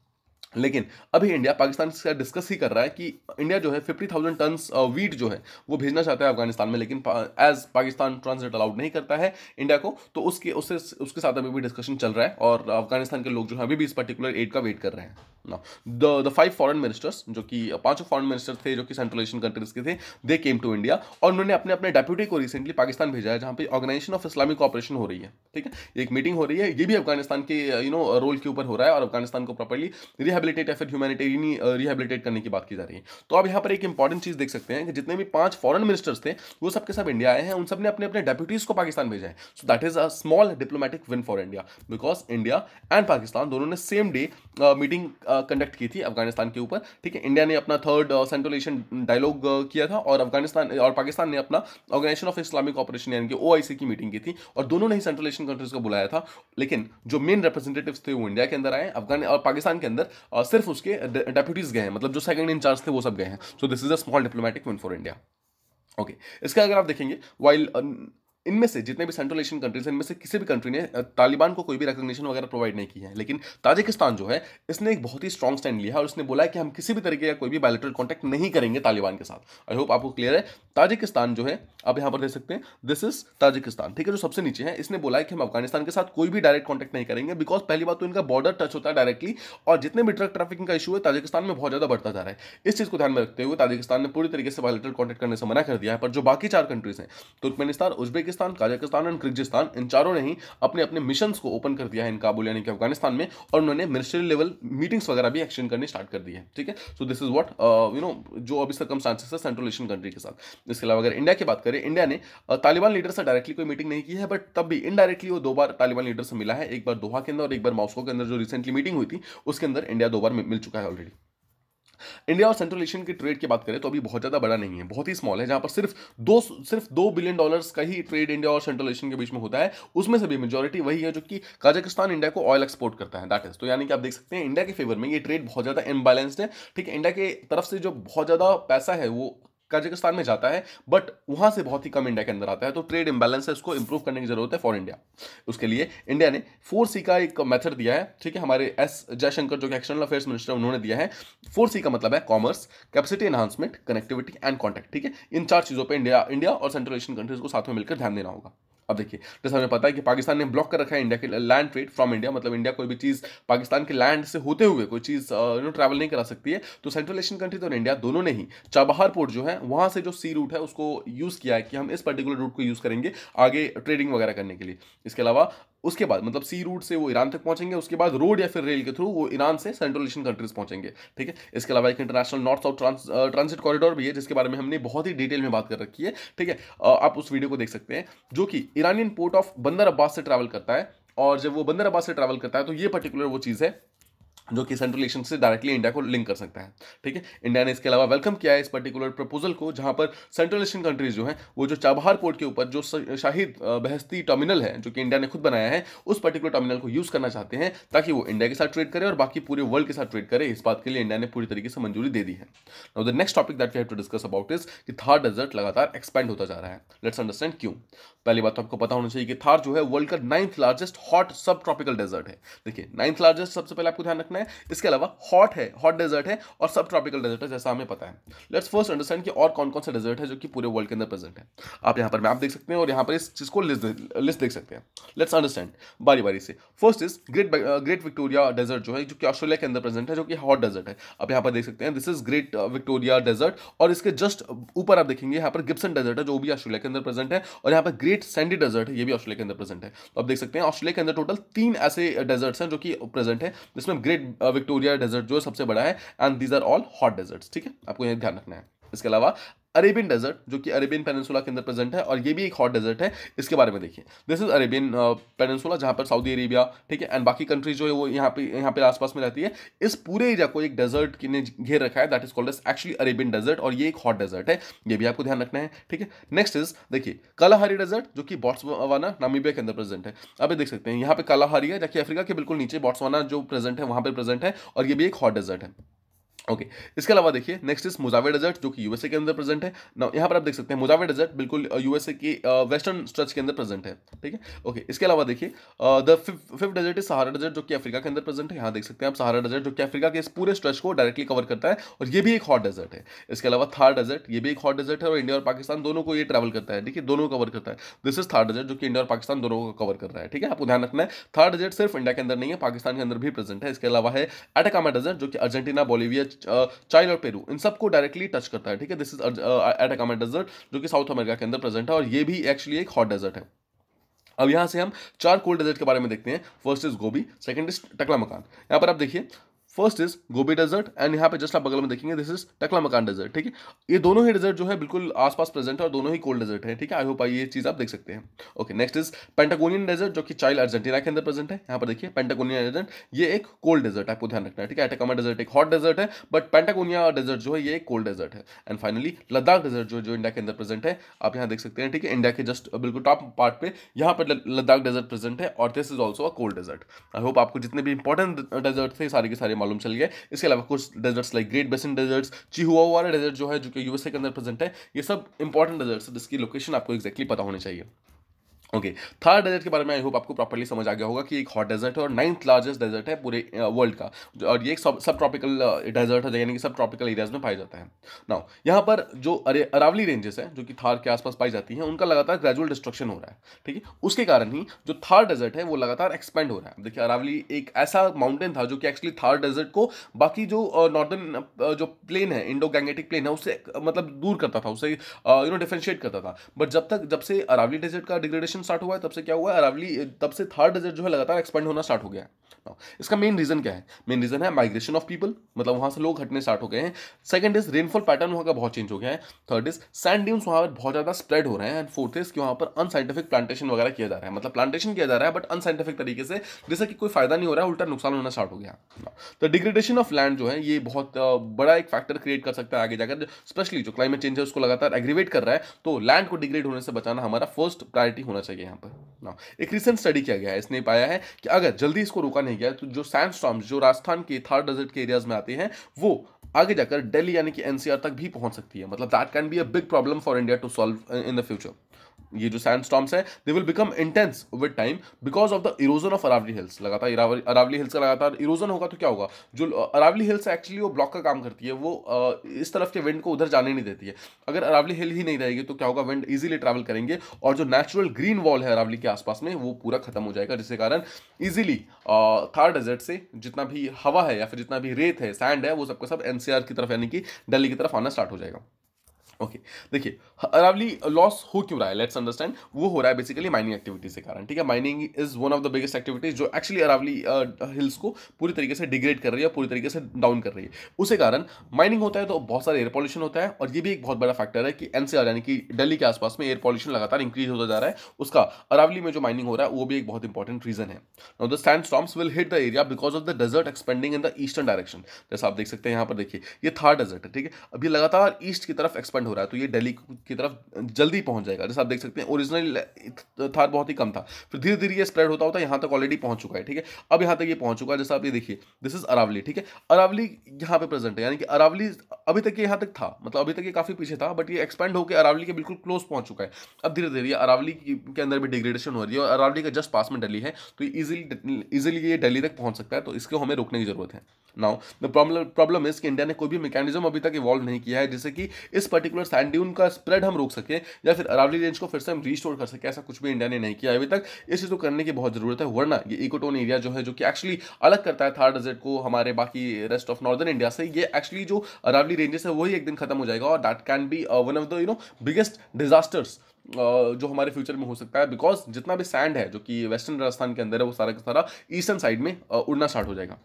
लेकिन अभी इंडिया पाकिस्तान से डिस्कस ही कर रहा है कि इंडिया जो है फिफ्टी थाउज़ेंड टन वीट जो है, वो भेजना चाहता है अफ़गानिस्तान में, लेकिन एज पाकिस्तान ट्रांसलेट अलाउड नहीं करता है इंडिया को तो उसके, उससे, उसके साथ अभी भी डिस्कशन चल रहा है और अफ़गानिस्तान के लोग जो है, अभी भी इस पर्टिकुलर एड का वेट कर रहे हैं। ना the the five foreign ministers जो कि, पाँचों फॉरेन मिनिस्टर थे, जो कि सेंट्रल एशियन कंट्रीज़ के थे दे केम टू इंडिया और उन्होंने अपने अपने डेप्यूटी को रिसेंटली पाकिस्तान भेजा है, जहाँ पे ऑर्गेनाइजेशन ऑफ़ इस्लामिक ऑपरेशन हो रही है। ठीक है? एक मीटिंग हो रही है, ये भी अफ़गानिस्तान के यू नो रोल के ऊपर हो रहा है और अफ़गानिस्तान को प्रॉपरली रिहेबिलिटेट या फिर ह्यूमैनिटेरियन रिहेबिलिटेट करने की बात की जा रही है। तो आप यहाँ पर एक इंपॉर्टेंट चीज़ देख सकते हैं कि जितने भी पाँच फॉरन मिनिस्टर्स थे, वो सबके सब इंडिया आए हैं, उन सबने अपने अपने डेप्यूटीज को पाकिस्तान भेजा है। So that is a small diplomatic win for India because India and Pakistan दोनों ने सेम डे मीटिंग कंडक्ट की थी अफ़गानिस्तान के ऊपर। ठीक है इंडिया ने अपना थर्ड सेंट्रल एशियन डायलॉग किया था और अफ़गानिस्तान, और पाकिस्तान ने अपना ऑर्गेनाइजेशन ऑफ़ इस्लामिक ऑपरेशन यानी कि ओ की मीटिंग की थी और दोनों ने ही सेंट्रल एशियन कंट्रीज़ को बुलाया था। लेकिन जो मेन रिप्रेजेंटेटिव थे वो इंडिया के अंदर आए, अफगान, और पाकिस्तान के अंदर सिर्फ़ उसके डेप्यूटीज गए हैं। मतलब जो सेकंड इंचार्ज थे वो सब गए हैं। So this is a small diplomatic win for India okay इसका अगर आप देखेंगे वाइल इनमें से जितने भी सेंट्रल एशियन कंट्रीज़ हैं, इनमें से किसी भी कंट्री ने तालिबान को कोई भी रिकग्निशन वगैरह प्रोवाइड नहीं की है। लेकिन ताजिकिस्तान जो है, इसने एक बहुत ही स्ट्रॉन्ग स्टैंड लिया है और इसने बोला है कि हम किसी भी तरीके का कोई भी बायोलेटरल कॉन्टैक्ट नहीं करेंगे तालिबान के साथ। आई होप आपको क्लियर है। ताजिकिस्तान जो है, आप यहाँ पर देख सकते हैं दिस इज़ ताजिकिस्तान ठीक है, जो सबसे नीचे है, इसने बोला है कि हम अफ़गानिस्तान के साथ कोई भी डायरेक्ट कॉन्टैक्ट नहीं करेंगे बिकॉज़ पहली बात तो इनका बॉर्डर टच होता है डायरेक्टली और जितने भी ट्रक ट्रैफिकिंग का इशू है ताजिकिस्तान में बहुत ज़्यादा बढ़ता जा रहा है। इस चीज़ को ध्यान में रखते हुए ताजिकिस्तान ने पूरी तरीके से बायोलेटरल कॉन्टैक्ट करने से मना कर दिया है। पर जो बाकी चार कंट्रीज़ हैं Turkmenistan Uzbekistan Kazakhstan and Kyrgyzstan, इन चारों ने ही अपने अपने मिशन को ओपन कर दिया है इन काबुल यानी कि अफ़गानिस्तान में और उन्होंने मिनिस्ट्री लेवल मीटिंग्स वगैरह भी एक्सटेंड करनी स्टार्ट कर दी है, ठीक है? So this is what you know जो अभी सर्कमस्टांसेस है सेंट्रल एशियन कंट्री के साथ। इसके अलावा अगर इंडिया की बात करें इंडिया ने तालिबान लीडर से डायरेक्टली कोई मीटिंग नहीं की है बट तब भी इनडायरेक्टली वो दो बार तालिबान लीडर से मिला है, एक बार दोहा के अंदर और एक बार मॉस्को के अंदर जो रिसेंटली मीटिंग हुई थी, उसके अंदर इंडिया दो बार मिल चुका है ऑलरेडी इंडिया और सेंट्रल एशियन की ट्रेड की बात करें तो अभी बहुत ज़्यादा बड़ा नहीं है, बहुत ही स्मॉल है, जहाँ पर सिर्फ़ दो सिर्फ़ दो बिलियन डॉलर्स का ही ट्रेड इंडिया और सेंट्रल एशियन के बीच में होता है। उसमें से भी मेजोरिटी वही है जो कि काजाकिस्तान इंडिया को ऑयल एक्सपोर्ट करता है दैट इज़ तो यानी कि आप देख सकते हैं, इंडिया के फेवर में ये ट्रेड बहुत ज़्यादा इनबैलेंस्ड है। ठीक है, इंडिया के तरफ़ से जो बहुत ज़्यादा पैसा है, वो कजाकिस्तान में जाता है बट वहाँ से बहुत ही कम इंडिया के अंदर आता है तो ट्रेड इंबैलेंस है, उसको इंप्रूव करने की ज़रूरत है फॉर इंडिया उसके लिए इंडिया ने फोर सी का एक मेथड दिया है, ठीक है, हमारे एस जयशंकर, जो कि एक्सटर्नल अफेयर्स मिनिस्टर उन्होंने दिया है। फोर सी का मतलब है commerce capacity enhancement connectivity and contact ठीक है? इन चार चीज़ों पर इंडिया इंडिया और सेंट्रल एशियन कंट्रीज़ को साथ में मिलकर ध्यान देना होगा। अब देखिए, जैसे हमें पता है कि पाकिस्तान ने ब्लॉक कर रखा है इंडिया के लैंड ट्रेड फ्रॉम इंडिया मतलब इंडिया कोई भी चीज़ पाकिस्तान के लैंड से होते हुए कोई चीज़ यू नो ट्रैवल नहीं करा सकती है। तो सेंट्रल एशियन कंट्रीज़ और इंडिया दोनों ने ही चाबहार पोर्ट जो है, वहाँ से जो सी रूट है, उसको यूज़ किया है कि हम इस पर्टिकुलर रूट को यूज़ करेंगे आगे ट्रेडिंग वगैरह करने के लिए। इसके अलावा उसके बाद मतलब सी रूट से वो ईरान तक पहुँचेंगे, उसके बाद रोड या फिर रेल के थ्रू वो ईरान से सेंट्रल एशियन कंट्रीज़ पहुँचेंगे, ठीक है? इसके अलावा एक international north south transit corridor भी है, जिसके बारे में हमने बहुत ही डिटेल में बात कर रखी है, ठीक है? आप उस वीडियो को देख सकते हैं, जो कि ईरानियन पोर्ट ऑफ़ बंदर अब्बास से ट्रैवल करता है, और जब वो बंदर अब्बास से ट्रैवल करता है तो ये पर्टिकुलर वो चीज़ है जो कि सेंट्रल एशियन से डायरेक्टली इंडिया को लिंक कर सकता है। ठीक है? इंडिया ने इसके अलावा वेलकम किया है इस पर्टिकुलर प्रपोजल को, जहाँ पर सेंट्रल एशियन कंट्रीज़ जो है, वो जो चाबहार पोर्ट के ऊपर जो शाहिद बहस्ती टर्मिनल है, जो कि इंडिया ने खुद बनाया है, उस पर्टिकुलर टर्मिनल को यूज़ करना चाहते हैं, ताकि वो इंडिया के साथ ट्रेड करे और बाकी पूरे वर्ल्ड के साथ ट्रेड करे। इस बात के लिए इंडिया ने पूरी तरीके से मंजूरी दे दी है। Now the next topic that we have to discuss about is कि थार डेजर्ट लगातार एक्सपेंड होता जा रहा है। लेट्स अंडरस्टैंड क्यों? पहली बात तो आपको पता होना चाहिए कि थार जो है वर्ल्ड का ninth largest hot subtropical desert है। देखिए नाइन्थ लार्जेस्ट सबसे पहले आपको ध्यान रखना है इसके अलावा हॉट है हॉट डेजर्ट है और सब ट्रॉपिकल डेजर्ट है, जैसा हमें पता है। लेट्स फ़र्स्ट अंडरस्टैंड कि और कौन कौन से डेजर्ट है जो कि पूरे वर्ल्ड के अंदर प्रेजेंट है। आप यहाँ पर मैप देख सकते हैं और यहाँ पर इस चीज़ को लिस्ट लिस्ट देख सकते हैं। लेट्स अंडरस्टैंड बारी बारी से first is great great Victoria desert जो है, जो कि ऑस्ट्रेलिया के अंदर प्रेजेंट है, जो कि हॉट डेजर्ट है। आप यहाँ पर देख सकते हैं this is Great Victoria Desert और इसके जस्ट ऊपर आप देखेंगे, यहाँ पर गिप्सन डेजर्ट है, जो भी ऑस्ट्रेलिया के अंदर प्रेजेंट है और यहाँ पर ग्रेट सैंडी डेजर्ट है, ये भी ऑस्ट्रेलिया के अंदर प्रेजेंट है। तो आप देख सकते हैं ऑस्ट्रेलिया के अंदर टोटल तीन ऐसे डेजर्ट्स हैं जो कि प्रेजेंट है, जिसमें ग्रेट विक्टोरिया डेजर्ट जो सबसे बड़ा है and these are all hot deserts ठीक है? आपको यह ध्यान रखना है। इसके अलावा अरेबियन डेजर्ट, जो कि अरेबियन पेनिनसुला के अंदर प्रेजेंट है, और ये भी एक हॉट डेजर्ट है, इसके बारे में देखिए। दिस इज़ अरेबियन पेनिनसुला, जहाँ पर सऊदी अरेबिया, ठीक है एंड बाकी कंट्रीज़ जो है, वो यहाँ पे यहाँ पे आसपास में रहती है। इस पूरे एरिया को एक डेजर्ट ने घेर रखा है that is called actually Arabian desert और ये एक हॉट डेजर्ट है। ये भी आपको ध्यान रखना है, ठीक है। नेक्स्ट इज़ देखिए, कालाहारी डेजर्ट जो कि बॉट्सवाना नामीबिया के अंदर प्रेजेंट है। अब देख सकते हैं, यहाँ पे कालाहारी है, जबकि अफ्रीका के बिल्कुल नीचे बॉट्सवाना जो प्रेजेंट है, वहाँ पर प्रेजेंट है, और ये भी एक हॉट डेजर्ट है। Okay okay. इसके अलावा देखिए नेक्स्ट इज़ मुजावे डेजर्ट जो कि यूएसए के अंदर प्रेजेंट है। ना यहाँ पर आप देख सकते हैं मुजावे डेजर्ट बिल्कुल यूएसए की वेस्टर्न स्ट्रेच के अंदर प्रेजेंट है, ठीक है? ओके इसके अलावा देखिए the fifth desert is Sahara desert जो कि अफ्रीका के अंदर प्रेजेंट है। यहाँ देख सकते हैं आप सहारा डेजर्ट जो कि अफ्रीका के इस पूरे स्ट्रेच को डायरेक्टली कवर करता है, और ये भी एक हॉट डेजर्ट है। इसके अलावा थार डेजर्ट ये भी एक हॉट डेजर्ट है, और इंडिया और पाकिस्तान दोनों को ये ट्रैवल करता है ठीक है दोनों कवर करता है। दिस इज़ थार डेजर्ट जो कि इंडिया और पाकिस्तान दोनों को कवर कर रहा है, ठीक है? आपको ध्यान रखना है थार डेजर्ट सिर्फ़ इंडिया के अंदर नहीं है पाकिस्तान के अंदर भी प्रेजेंट है। इसके अलावा है एटाकामा डेजर्ट जो कि अर्जेंटीना बोलीविया चाइना और पेरू इन सबको डायरेक्टली टच करता है, ठीक है? This is at Atacama desert जो कि साउथ अमेरिका के अंदर प्रेजेंट है, और ये भी एक्चुअली एक हॉट डेजर्ट है। अब यहाँ से हम चार कोल्ड डेजर्ट के बारे में देखते हैं first is Gobi second is Taklamakan. यहाँ पर आप देखिए first is Gobi desert and यहाँ पे जस्ट आप बगल में देखेंगे दिस इज़ टकला मकान डेजर्ट ठीक है? ये दोनों ही डेजर्ट जो है बिल्कुल आसपास प्रेजेंट है और दोनों ही कोल्ड डेजर्ट है, ठीक है? आई होप ये चीज़ आप देख सकते हैं। Okay next is Patagonian desert जो कि चाइल्ड अर्जेंटीना के अंदर प्रेजेंट है। यहाँ पर देखिए पेंटागोनियन डेजर्ट ये एक कोल्ड डेजर्ट आपको ध्यान रखना है, ठीक है? एटकामा डेजर्ट एक हॉट डेजर्ट है बट पेंटागोनिया डेजर्ट जो है, ये एक कोल्ड डेजर्ट है। एंड फाइनली लद्दाख डेजर्ट जो जो इंडिया के अंदर प्रेजेंट है, आप यहाँ देख सकते हैं, ठीक है? इंडिया के जस्ट बिल्कुल टॉप पार्ट पे यहाँ पर लद्दाख डेजर्ट प्रेजेंट है, और this is also a cold desert I hope आपको जितने भी इंपॉर्टेंट डेजर्ट थे, सारे के सारे मालूम चल गया। इसके अलावा कुछ deserts like great basin deserts Chihuahuan desert जो है, जो कि यूएसए के अंदर प्रेजेंट है, ये सब इंपॉर्टेंट डेजर्ट्स है, जिसकी लोकेशन आपको एक्जैक्टली पता होनी चाहिए। ओके थर्ड डेजर्ट के बारे में आई होप आपको प्रॉपर्ली समझ आ गया होगा कि एक हॉट डेजर्ट है और नाइन्थ लार्जेस्ट डेजर्ट है पूरे वर्ल्ड का। और ये एक सब सब ट्रॉपिकल डेजर्ट है, यानी कि सब ट्रॉपिकल एरियाज़ में पाया जाता है। नाउ यहाँ पर जो अरे, अरावली रेंजेस है, जो कि थार के आसपास पाई जाती हैं, उनका लगातार ग्रेजुअल डिस्ट्रक्शन हो रहा है, ठीक है? उसके कारण ही जो थार डेजर्ट है, वो लगातार एक्सपेंड हो रहा है। देखिए, अरावली एक ऐसा माउंटेन था, जो कि एक्चुअली थार डेजर्ट को बाकी जो नॉर्दर्न जो प्लेन है इंडो गैंगेटिक प्लेन है, उससे मतलब दूर करता था, उसे यू नो डिफ्रेंशिएट करता था। बट जब तक, जब से अरावली डेजर्ट का डिग्रेडेशन स्टार्ट हुआ है, तब से क्या हुआ है? अरावली तब से थर्ड डेजर्ट जो है, लगातार एक्सपेंड होना स्टार्ट हो गया है। इसका मेन रीजन क्या है? मेन रीजन है माइग्रेशन ऑफ़ पीपल मतलब वहाँ से लोग हटने स्टार्ट हो गए हैं। सेकंड इज़ रेनफॉल पैटर्न वहाँ का बहुत चेंज हो गया है। थर्ड इज़ सैंड ड्यून्स वहाँ पर बहुत ज़्यादा स्प्रेड हो रहे हैं। एंड फोर्थ इज़ कि वहाँ पर अनसाइंटिफिक प्लांटेशन वगैरह किया जा रहा है। मतलब प्लांटेशन किया जा रहा है बट अनसाइंटिफिक तरीके से जैसे कि कोई फ़ायदा नहीं हो रहा है, उल्टा नुकसान होना स्टार्ट हो गया तो डिग्रेडेशन ऑफ़ लैंड जो है, ये बहुत बड़ा एक फैक्टर क्रिएट कर सकता है आगे जाकर। स्पेशली जो क्लाइमेट चेंज है, उसको लगातार एग्रीवेट कर रहा है। तो लैंड को डिग्रेड होने से बचाना हमारा फ़र्स्ट प्रायोरिटी होना चाहिए यहाँ पर ना एक रिसेंट स्टडी किया गया है, इसने पाया है कि अगर जल्दी इसको रोका नहीं गया तो जो सैंड स्टॉम्स जो राजस्थान के थार डेजर्ट के एरियाज़ में आते हैं, वो आगे जाकर दिल्ली यानी कि एनसीआर तक भी पहुँच सकती है। मतलब that can be a big problem for India to solve in the future ये जो सैंड स्टॉम्स है they will become intense with time because of the erosion of Aravalli hills लगातार अरावली हिल्स का लगातार इरोजन होगा तो क्या होगा? जो अरावली हिल्स एक्चुअली वो ब्लॉक का काम करती है, वो इस तरफ़ के विंड को उधर जाने नहीं देती है। अगर अरावली हिल ही नहीं रहेगी तो क्या होगा? विंड इजीली ट्रैवल करेंगे और जो नेचुरल ग्रीन वॉल है अरावली के आसपास में, वो पूरा खत्म हो जाएगा, जिसके कारण ईजिली थार डेजर्ट से जितना भी हवा है या फिर जितना भी रेत है सैंड है, वो सबका सब एनसीआर की तरफ़, यानी कि दिल्ली की तरफ़ आना स्टार्ट हो जाएगा। ओके देखिए, अरावली लॉस हो क्यों रहा है? लेट्स अंडरस्टैंड वो हो रहा है बेसिकली माइनिंग एक्टिविटीज़ के कारण, ठीक है? Mining is one of the biggest activities जो एक्चुअली अरावली हिल्स को पूरी तरीके से डिग्रेड कर रही है, पूरी तरीके से डाउन कर रही है। उसी कारण माइनिंग होता है तो बहुत सारा एयर पॉल्यूशन होता है और ये भी एक बहुत बड़ा फैक्टर है कि एनसीआर यानी कि दिल्ली के आसपास में एयर पॉल्यूशन लगातार इंक्रीज होता जा रहा है। उसका अरावली में जो माइनिंग हो रहा है, वो भी एक बहुत इंपॉर्टेंट रीजन है। Now the sand storms will hit the area because of the desert expanding in the eastern direction जैसा आप देख सकते हैं यहाँ पर देखिए, ये थार डेजर्ट है, ठीक है? अभी लगातार ईस्ट की तरफ़ एक्सपेंड हो रहा है तो ये दिल्ली की तरफ़ जल्दी पहुँच जाएगा। जैसे आप देख सकते हैं ओरिजिनल थार बहुत ही कम था। फिर धीरे धीरे ये स्प्रेड होता होता यहाँ तक ऑलरेडी पहुँच चुका है, ठीक है? अब यहाँ तक ये पहुँच चुका है, जैसा आप ये देखिए दिस इज़ अरावली ठीक है? अरावली यहाँ पे प्रेजेंट है, यानी कि अरावली अभी तक ये यहाँ तक था मतलब अभी तक ये काफ़ी पीछे था बट ये एक्सपेंड होकर अरावली के बिल्कुल क्लोज पहुँच चुका है। अब धीरे धीरे अरावली के अंदर भी डिग्रेडेशन हो रही है, और अरावली का जस्ट पास में दिल्ली है तो इजिली इजिली ये दिल्ली तक पहुँच सकता है तो इसको हमें रोकने की ज़रूरत है। Now the problem problem is कि इंडिया ने कोई भी मैकेनिज्म अभी तक इवॉल्व नहीं किया है, जिससे कि इस पर्टिकुलर सैंड्यून का स्प्रेड हम रोक सके या फिर अरावली रेंज को फिर से हम रिस्टोर कर सके, ऐसा कुछ भी इंडिया ने नहीं किया अभी तक। इस चीज़ को करने की बहुत ज़रूरत है, वरना ये इकोटोन एरिया जो है, जो कि एक्चुअली अलग करता है थार डेजर्ट को, हमारे बाकी रेस्ट ऑफ़ नॉर्दर्न इंडिया से, ये एक्चुअली जो अरावली रेंजेस है, वही एक दिन खत्म हो जाएगा और that can be one of the you know biggest disasters जो हमारे फ्यूचर में हो सकता है। बिकॉज़ जितना भी सैंड है, जो कि वेस्टर्न राजस्थान के अंदर है, वो सारा का सारा ईस्टर्न साइड में उड़ना स्टार्ट हो जाएगा।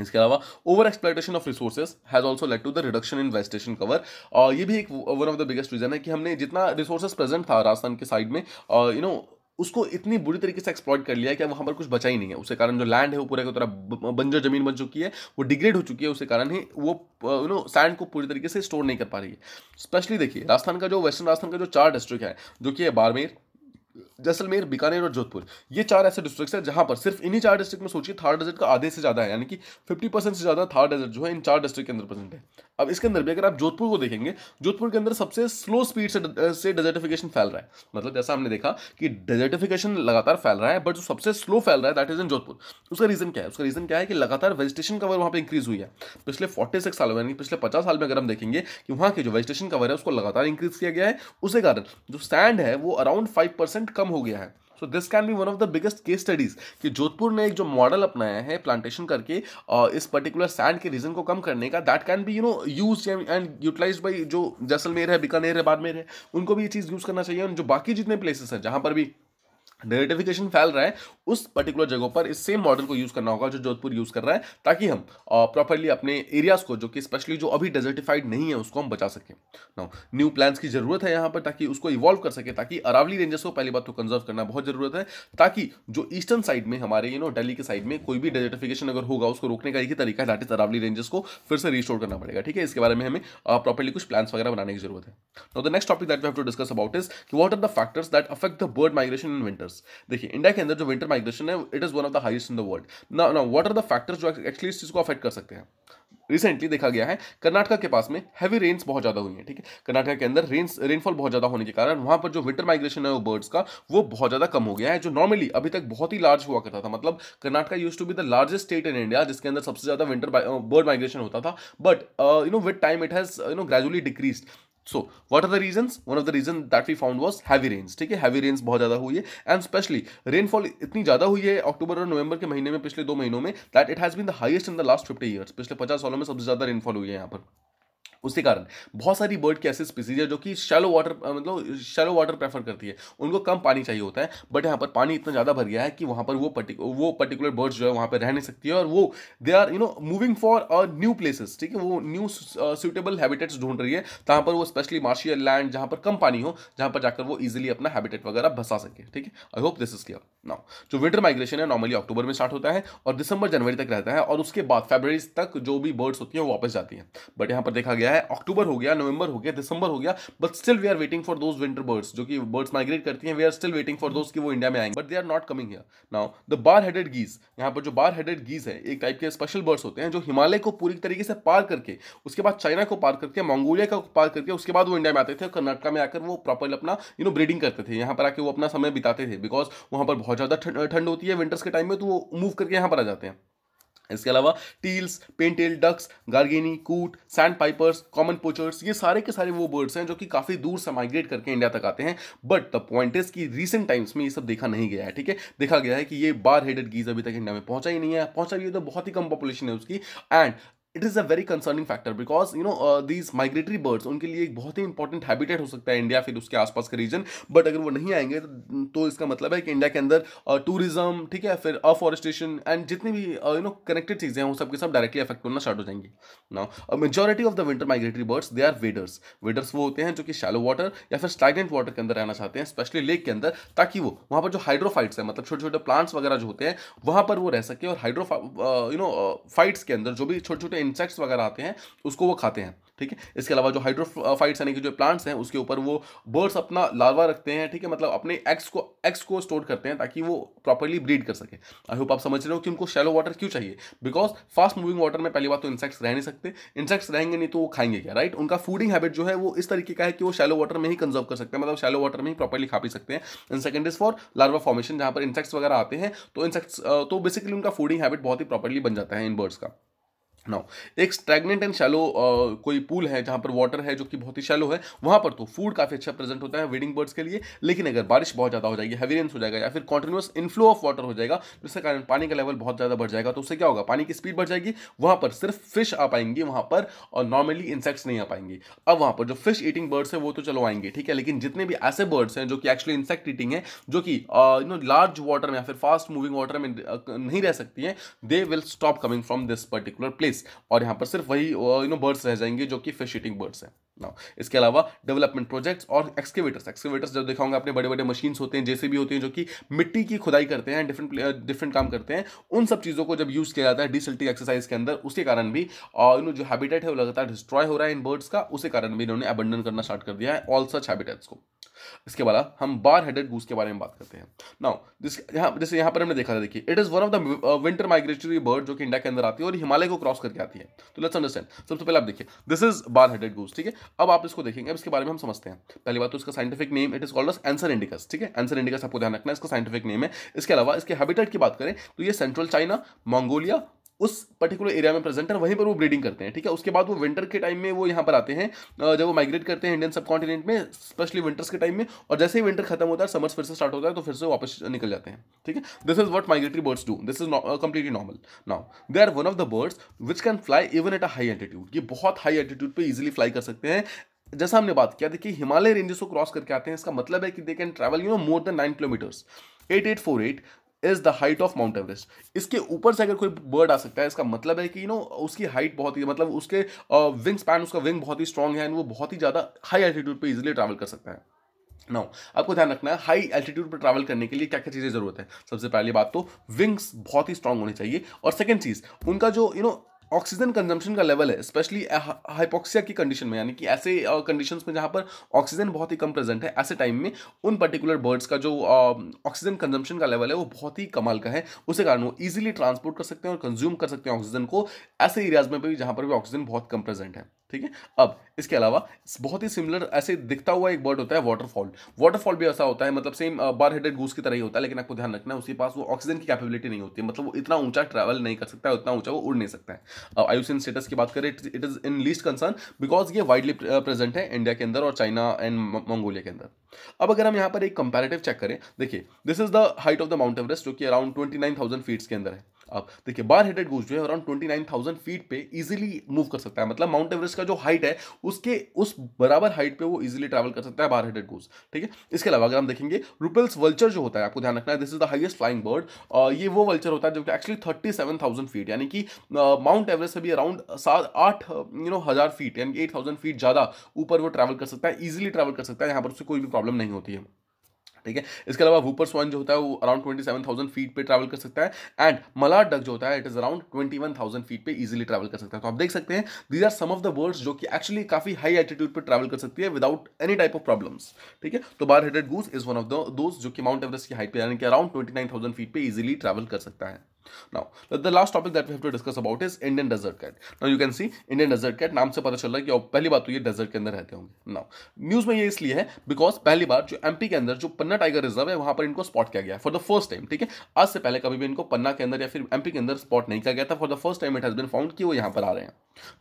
इसके अलावा over exploitation of resources has also led to the reduction in vegetation cover और ये भी एक one of the biggest reason है कि हमने जितना रिसोर्सेज प्रेजेंट था राजस्थान के साइड में यू नो उसको इतनी बुरी तरीके से एक्सप्लॉइट कर लिया है कि वहाँ पर कुछ बचा ही नहीं है। उसके कारण जो लैंड है वो पूरे की तरह बंजर ज़मीन बन चुकी है, वो डिग्रेड हो चुकी है, उसके कारण ही वो यू नो सैंड को पूरी तरीके से स्टोर नहीं कर पा रही है। स्पेशली देखिए, राजस्थान का जो वेस्टर्न राजस्थान का जो चार डिस्ट्रिक्ट है, जो कि है बाड़मेर जैसलमेर, बीकानेर और जोधपुर। ये चार ऐसे डिस्ट्रिक्ट हैं जहाँ पर सिर्फ़ इन्हीं चार डिस्ट्रिक्ट में सोचिए थार डेजर्ट का आधे से ज़्यादा है, यानी कि 50 परसेंट से ज़्यादा थार डेजर्ट जो है इन चार डिस्ट्रिक्ट के अंदर प्रेजेंट है। अब इसके अंदर भी अगर आप जोधपुर को देखेंगे, जोधपुर के अंदर सबसे स्लो स्पीड से से डेजर्टिफिकेशन फैल रहा है। मतलब जैसा हमने देखा कि डेजर्टिफिकेशन लगातार फैल रहा है बट जो सबसे स्लो फैल रहा है दैट इज़ इन जोधपुर। उसका रीजन क्या है? उसका रीजन क्या है कि लगातार वेजिटेशन कवर वहाँ पर इंक्रीज हुई है। पिछले फोर्टी सिक्स साल यानी पिछले पचास साल में अगर हम देखेंगे कि वहाँ की जो वेजिटेशन कवर है, उसको लगातार इंक्रीज किया गया है। उसके कारण जो सैंड है, वो अराउंड फाइव परसेंट कम हो गया है। So this can be one of the biggest case studies कि जोधपुर ने एक जो मॉडल अपनाया है प्लांटेशन करके और इस पर्टिकुलर सैंड के रीजन को कम करने का that can be you know use and utilize by जो जैसलमेर है, बीकानेर है बाड़मेर है उनको भी ये चीज़ यूज़ करना चाहिए और जो बाकी जितने प्लेसेस हैं, जहाँ पर भी डेरिटिफिकेशन फैल रहा है, उस पर्टिकुलर जगहों पर इस सेम मॉडल को यूज़ करना होगा जो जोधपुर यूज़ कर रहा है, ताकि हम प्रॉपरली अपने एरियाज़ को, जो कि स्पेशली जो अभी डेजर्टिफाइड नहीं है, उसको हम बचा सकें। नाउ न्यू प्लान्स की ज़रूरत है यहाँ पर, ताकि उसको इवॉल्व कर सके, ताकि अरावली रेंजेस को पहली बात तो कंजर्व करना बहुत ज़रूरत है, ताकि जो ईस्टर्न साइड में हमारे यू नो दिल्ली के साइड में कोई भी डेजर्टिफिकेशन अगर होगा, उसको रोकने का एक ही तरीका है दैट इज़ अरावली रेंजेस को फिर से रिस्टोर करना पड़ेगा, ठीक है? इसके बारे में हमें प्रॉपरली कुछ प्लान्स वगैरह बनाने की ज़रूरत है। Now the next topic that we have to discuss about is कि what are the factors that affect the bird migration in winters देखिए इंडिया के अंदर जो विंटर माइग्रेशन है it is one of the highest in the world ना ना what are the factors जो actually इस चीज़ को अफेक्ट कर सकते हैं? रिसेंटली देखा गया है कर्नाटका के पास में हैवी रेन्स बहुत ज़्यादा हुई है, ठीक है? कर्नाटक के अंदर रेन्स रेनफॉल बहुत ज़्यादा होने के कारण वहाँ पर जो विंटर माइग्रेशन है, वो बर्ड्स का, वो बहुत ज़्यादा कम हो गया है, जो नॉर्मली अभी तक बहुत ही लार्ज हुआ करता था। मतलब Karnataka use to be the largest state in India जिसके अंदर सबसे ज़्यादा विंटर बर्ड माइग्रेशन होता था। But you know with time it has you know gradually decrease so what are the reason one of the reason that we found was heavy rains ठीक है? Heavy rains बहुत ज़्यादा हुई है and specially rainfall इतनी ज़्यादा हुई है अक्टूबर और नवंबर के महीने में पिछले दो महीनों में that it has been the highest in the last fifty year पिछले पचास सालों में सबसे ज़्यादा रेनफॉल हुई है यहाँ पर। उसके कारण। बहुत सारी बर्ड की ऐसी स्पीसीज है जो कि शैलो वाटर मतलब शैलो वाटर प्रेफर करती है। उनको कम पानी चाहिए होता है बट यहाँ पर पानी इतना ज़्यादा भर गया है कि वहाँ पर वो पर्टिकुलर वो पर्टिकुलर बर्ड्स जो है वहाँ पर रह नहीं सकती है और वो they are you know moving for a new places ठीक है? वो न्यू सुटेबल हैबिटेट्स ढूंढ रही है जहाँ पर वो स्पेशली मार्शियल लैंड जहाँ पर कम पानी हो, जहाँ पर जाकर वो ईजिली अपना हैबिटेट वगैरह बसा सके, ठीक है? I hope this is clear now जो विंटर माइग्रेशन है नॉर्मली अक्टूबर में स्टार्ट होता है और दिसंबर जनवरी तक रहता है और उसके बाद फेबर तक जो भी बर्ड्स होती हैं, वो वापस जाती हैं। बट यहाँ पर देखा गया है, अक्टूबर हो गया, नवंबर हो गया, दिसंबर हो गया but still we are waiting for those winter birds जो कि बर्ड्स माइग्रेट करती हैं we are still waiting for those कि वो इंडिया में आएँगे but they are not coming here now the bar headed geese यहाँ पर जो बार हेडेड गीज है, एक टाइप के स्पेशल बर्ड्स होते हैं, जो हिमालय को पूरी तरीके से पार करके, उसके बाद चाइना को पार करके मंगोलिया को पार करके, उसके बाद वो इंडिया में आते थे और कर्नाटका में आकर वो प्रॉपर अपना यू नो ब्रीडिंग करते थे, यहाँ पर आके वो अपना समय बिताते थे बिकॉज़ वहाँ पर बहुत ज़्यादा ठंड होती है विंटर्स के टाइम में तो वो मूव करके यहाँ पर आ जाते हैं। इसके अलावा टील्स, पेंटेल, डक्स, गार्गेनी, कूट सैंड पाइपर्स कॉमन पोचर्स ये सारे के सारे वो बर्ड्स हैं जो कि काफ़ी दूर से माइग्रेट करके इंडिया तक आते हैं। बट द पॉइंट इज़ कि रीसेंट टाइम्स में ये सब देखा नहीं गया है, ठीक है? देखा गया है कि ये बार हेडेड गीज अभी तक इंडिया में पहुँचा ही नहीं है। पहुँचा भी तो बहुत ही कम पॉपुलेशन है उसकी। And it is a very concerning factor because you know these migratory birds उनके लिए एक बहुत ही इंपॉर्टेंट हैबिटेट हो सकता है इंडिया फिर उसके आसपास का रीजन बट अगर वो नहीं आएँगे तो, इसका मतलब है कि इंडिया के अंदर टूरिज़्म uh, ठीक है फिर अफॉरेस्टेशन एंड जितनी भी यू नो कनेक्टेड चीज़ें हैं वो सब के सब डायरेक्टली अफेक्ट होना स्टार्ट हो जाएँगी. Now majority of the winter migratory birds they are waders waders वो होते हैं जो कि शैलो वाटर या फिर स्टाइडेंट वाटर के अंदर रहना चाहते हैं स्पेशली लेक के अंदर ताकि वो वहाँ पर जो हाइड्रोफाइट्स है मतलब छोटे छोटे प्लांट्स वगैरह जो होते हैं वहाँ पर वो रह सके और हाइड्रो यू नो फाइट्स के अंदर जो भी छोटे छोटे इंसेक्ट्स वगैरह आते हैं, उसको वो खाते हैं, ठीक है? इसके अलावा जो हाइड्रोफाइट्स यानी कि जो प्लांट्स हैं, उसके ऊपर वो बर्ड्स अपना लार्वा रखते हैं, ठीक है? मतलब अपने एक्स को एक्स को स्टोर करते हैं ताकि वो प्रॉपरली ब्रीड कर सके। आई होप आप समझ रहे हो कि उनको शैलो वाटर क्यों चाहिए? बिकॉज़ फास्ट मूविंग वाटर में पहली बात तो इंसेक्ट्स रह नहीं सकते। इंसेक्ट्स रहेंगे नहीं तो वो खाएँगे क्या राइट उनका फूडिंग हैबिट जो है वो इस तरीके का है कि वो शैलो वाटर में ही कंजर्व कर सकते हैं मतलब शैलो वाटर में ही प्रॉपरली खा पी सकते हैं। And second is for larva formation जहाँ पर इंसेक्ट्स वगैरह आते हैं तो इंसेक्ट्स तो बेसिकली उनका फूडिंग हैबिट बहुत ही प्रॉपरली बन जाता है इन बर्ड्स का। नाउ एक स्टैगनेंट एंड शैलो कोई पूल है जहाँ पर वाटर है जो कि बहुत ही शैलो है, वहाँ पर तो फ़ूड काफ़ी अच्छा प्रेजेंट होता है वेडिंग बर्ड्स के लिए, लेकिन अगर बारिश बहुत ज़्यादा हो जाएगी हैवी रेंस हो जाएगा या फिर कॉन्टिन्यूस इनफ्लो ऑफ़ वाटर हो जाएगा जिसके कारण पानी का लेवल बहुत ज़्यादा बढ़ जाएगा तो उससे क्या होगा, पानी की स्पीड बढ़ जाएगी, वहाँ पर सिर्फ़ फ़िश आ पाएँगी, वहाँ पर, और नॉर्मली इंसेक्ट्स नहीं आ पाएँगे। अब वहाँ पर जो फ़िश ईटिंग बर्ड्स है, वो तो चलो आएँगे, ठीक है, लेकिन जितने भी ऐसे बर्ड्स हैं जो कि एक्चुअली इंसेक्ट ईटिंग है, जो कि यू नो लार्ज वाटर में या फिर फास्ट मूविंग वाटर में नहीं रह सकती हैं they will stop coming from this particular place और यहाँ पर सिर्फ़ वही यू नो बर्ड्स रह जाएँगे जो कि फ़िश ईटिंग बर्ड्स हैं। ना इसके अलावा डेवलपमेंट प्रोजेक्ट्स और एक्सकेवेटर्स एक्सकेवेटर्स जब देखा अपने बड़े बड़े मशीन्स होते हैं, जैसे भी होते हैं, जो कि मिट्टी की खुदाई करते हैं डिफरेंट डिफरेंट काम करते हैं, उन सब चीज़ों को जब यूज़ किया जाता है डिसल्टिंग एक्सरसाइज के अंदर, उसके कारण भी यू नो जो हैबिटेट है, वो लगातार डिस्ट्रॉय हो रहा है इन बर्ड्स का, उसी कारण भी इन्होंने अबंडन करना स्टार्ट कर दिया है ऑल सच हैबिटेट्स को. इसके बाद हम बार हेडेड गूस के बारे में बात करते हैं. नाउ जिस, यहाँ, जैसे यहाँ पर हमने देखा था, देखिए it is one of the winter migratory bird जो कि इंडिया के अंदर आती है और हिमालय को क्रॉस करके आती है. तो लेट्स अंडरस्टैंड सबसे पहले आप देखिए this is bar headed goose ठीक है? अब आप इसको देखेंगे, अब इसके बारे में हम समझते हैं। पहली बात तो इसका scientific name it is called as Anser indicus ठीक है? एंसर इंडिकस आपको ध्यान रखना है, इसका साइंटिफिक नेम है। इसके अलावा इसके हैबिटेट की बात करें तो ये सेंट्रल चाइना मंगोलिया उस पर्टिकुलर एरिया में प्रेजेंट है, वहीं पर वो ब्रीडिंग करते हैं, ठीक है? उसके बाद वो विंटर के टाइम में वो यहाँ पर आते हैं जब वो माइग्रेट करते हैं इंडियन सब कॉन्टिनेंट में स्पेशली विंटर्स के टाइम में, और जैसे ही विंटर खत्म होता है समर्स फिर से स्टार्ट होता है तो फिर से वापस निकल जाते हैं, ठीक है? This is what migratory birds do this is completely normal now they are one of the birds which can fly even at a high altitude ये बहुत हाई एल्टीट्यूड पर इजिली फ्लाई कर सकते हैं। जैसा हमने बात किया, देखिए हिमालय रेंजेस को क्रॉस करके आते हैं, इसका मतलब है कि they can travel you know more than nine kilometers eight eight four eight is the height of Mount Everest इसके ऊपर से अगर कोई बर्ड आ सकता है इसका मतलब है कि यू नो उसकी हाइट बहुत ही मतलब उसके विंग स्पैन उसका विंग बहुत ही स्ट्रॉन्ग है एंड वो बहुत ही ज़्यादा हाई एल्टीट्यूड पर इजिली ट्रैवल कर सकता है। नाउ आपको ध्यान रखना है हाई एल्टीट्यूड पर ट्रैवल करने के लिए क्या क्या चीज़ें ज़रूरत है? सबसे पहली बात तो विंग्स बहुत ही स्ट्रांग होनी चाहिए। और सेकेंड चीज़ उनका जो you you know know, oxygen consumption का लेवल है स्पेशली हाइपोक्सिया की कंडीशन में, यानी कि ऐसे कंडीशंस में जहाँ पर ऑक्सीजन बहुत ही कम प्रेजेंट है, ऐसे टाइम में उन पर्टिकुलर बर्ड्स का जो ऑक्सीजन कंजम्पशन का लेवल है, वो बहुत ही कमाल का है। उसे कारण वो ईजिली ट्रांसपोर्ट कर सकते हैं और कंज्यूम कर सकते हैं ऑक्सीजन को, ऐसे एरियाज़ में भी जहाँ पर भी ऑक्सीजन बहुत कम प्रेजेंट है। ठीक है? अब, इसके अलावा बहुत ही सिमिलर ऐसे दिखता हुआ एक बर्ड होता है वाटरफॉल वाटरफॉल भी ऐसा होता है मतलब सेम बार हेडेड गूस की तरह ही होता है, लेकिन आपको ध्यान रखना है, उसके पास वो ऑक्सीजन की कैपेबिलिटी नहीं होती है। मतलब वो इतना ऊँचा ट्रैवल नहीं कर सकता है उतना ऊँचा वो उड़ नहीं सकता है। आयुसिन स्टेटस की बात करें it is in least concern because ये वाइडली प्रेजेंट है इंडिया के अंदर और चाइना एंड मंगोलिया के अंदर। अब अगर हम यहाँ पर एक कंपेरेटिव चेक करें, देखिए this is the height of the Mount Everest जो कि around twenty nine thousand feets के अंदर है। अब देखिए, बार हेडेड गूस जो है around twenty nine thousand feet पे इजीली मूव कर सकता है। मतलब माउंट एवरेस्ट का जो हाइट है, उसके, उस बराबर हाइट पे वो इजीली ट्रैवल कर सकता है बार हेडेड गूस ठीक है? इसके अलावा अगर हम देखेंगे रुपल्स वल्चर जो होता है, आपको ध्यान रखना है this is the highest flying bird ये वो वल्चर होता है जो कि actually thirty seven thousand feet यानी कि माउंट एवरेस्ट से भी अराउंड सात, आठ यू नो हज़ार फीट यानी एट थाउज़ेंड फीट ज़्यादा ऊपर वो ट्रैवल कर सकता है ईजिली ट्रैवल कर सकता है, यहाँ पर उससे कोई भी प्रॉब्लम नहीं होती है। ठीक है? इसके अलावा वूपर स्वान जो होता है, वो around twenty seven thousand feet पे ट्रैवल कर सकता है एंड मलार डक जो होता है it is around twenty one thousand feet पे इजीली ट्रैवल कर सकता है। तो आप देख सकते हैं these are some of the birds जो कि एक्चुअली काफ़ी हाई एटीट्यूड पर ट्रैवल कर सकती है without any type of problems ठीक है? तो bar headed goose is one of the most जो कि माउंट एवरेस्ट की हाइट पे यानी कि around twenty nine thousand feet पे इजीली ट्रैवल कर सकता है। Now, the last topic that we have to discuss about is Indian desert cat. Now you can see Indian desert cat नाम से पता चल रहा है कि पहली बात तो ये डेजर्ट के अंदर रहते होंगे। नाउ न्यूज़ में ये इसलिए है बिकॉज़ पहली बार जो एमपी के अंदर जो पन्ना टाइगर रिज़र्व है वहाँ पर इनको स्पॉट किया गया फॉर द फ़र्स्ट टाइम ठीक है? आज से पहले कभी भी इनको पन्ना के अंदर या फिर एमपी के अंदर स्पॉट नहीं किया गया था। For the first time it has bin found कि वो यहाँ पर आ रहे हैं।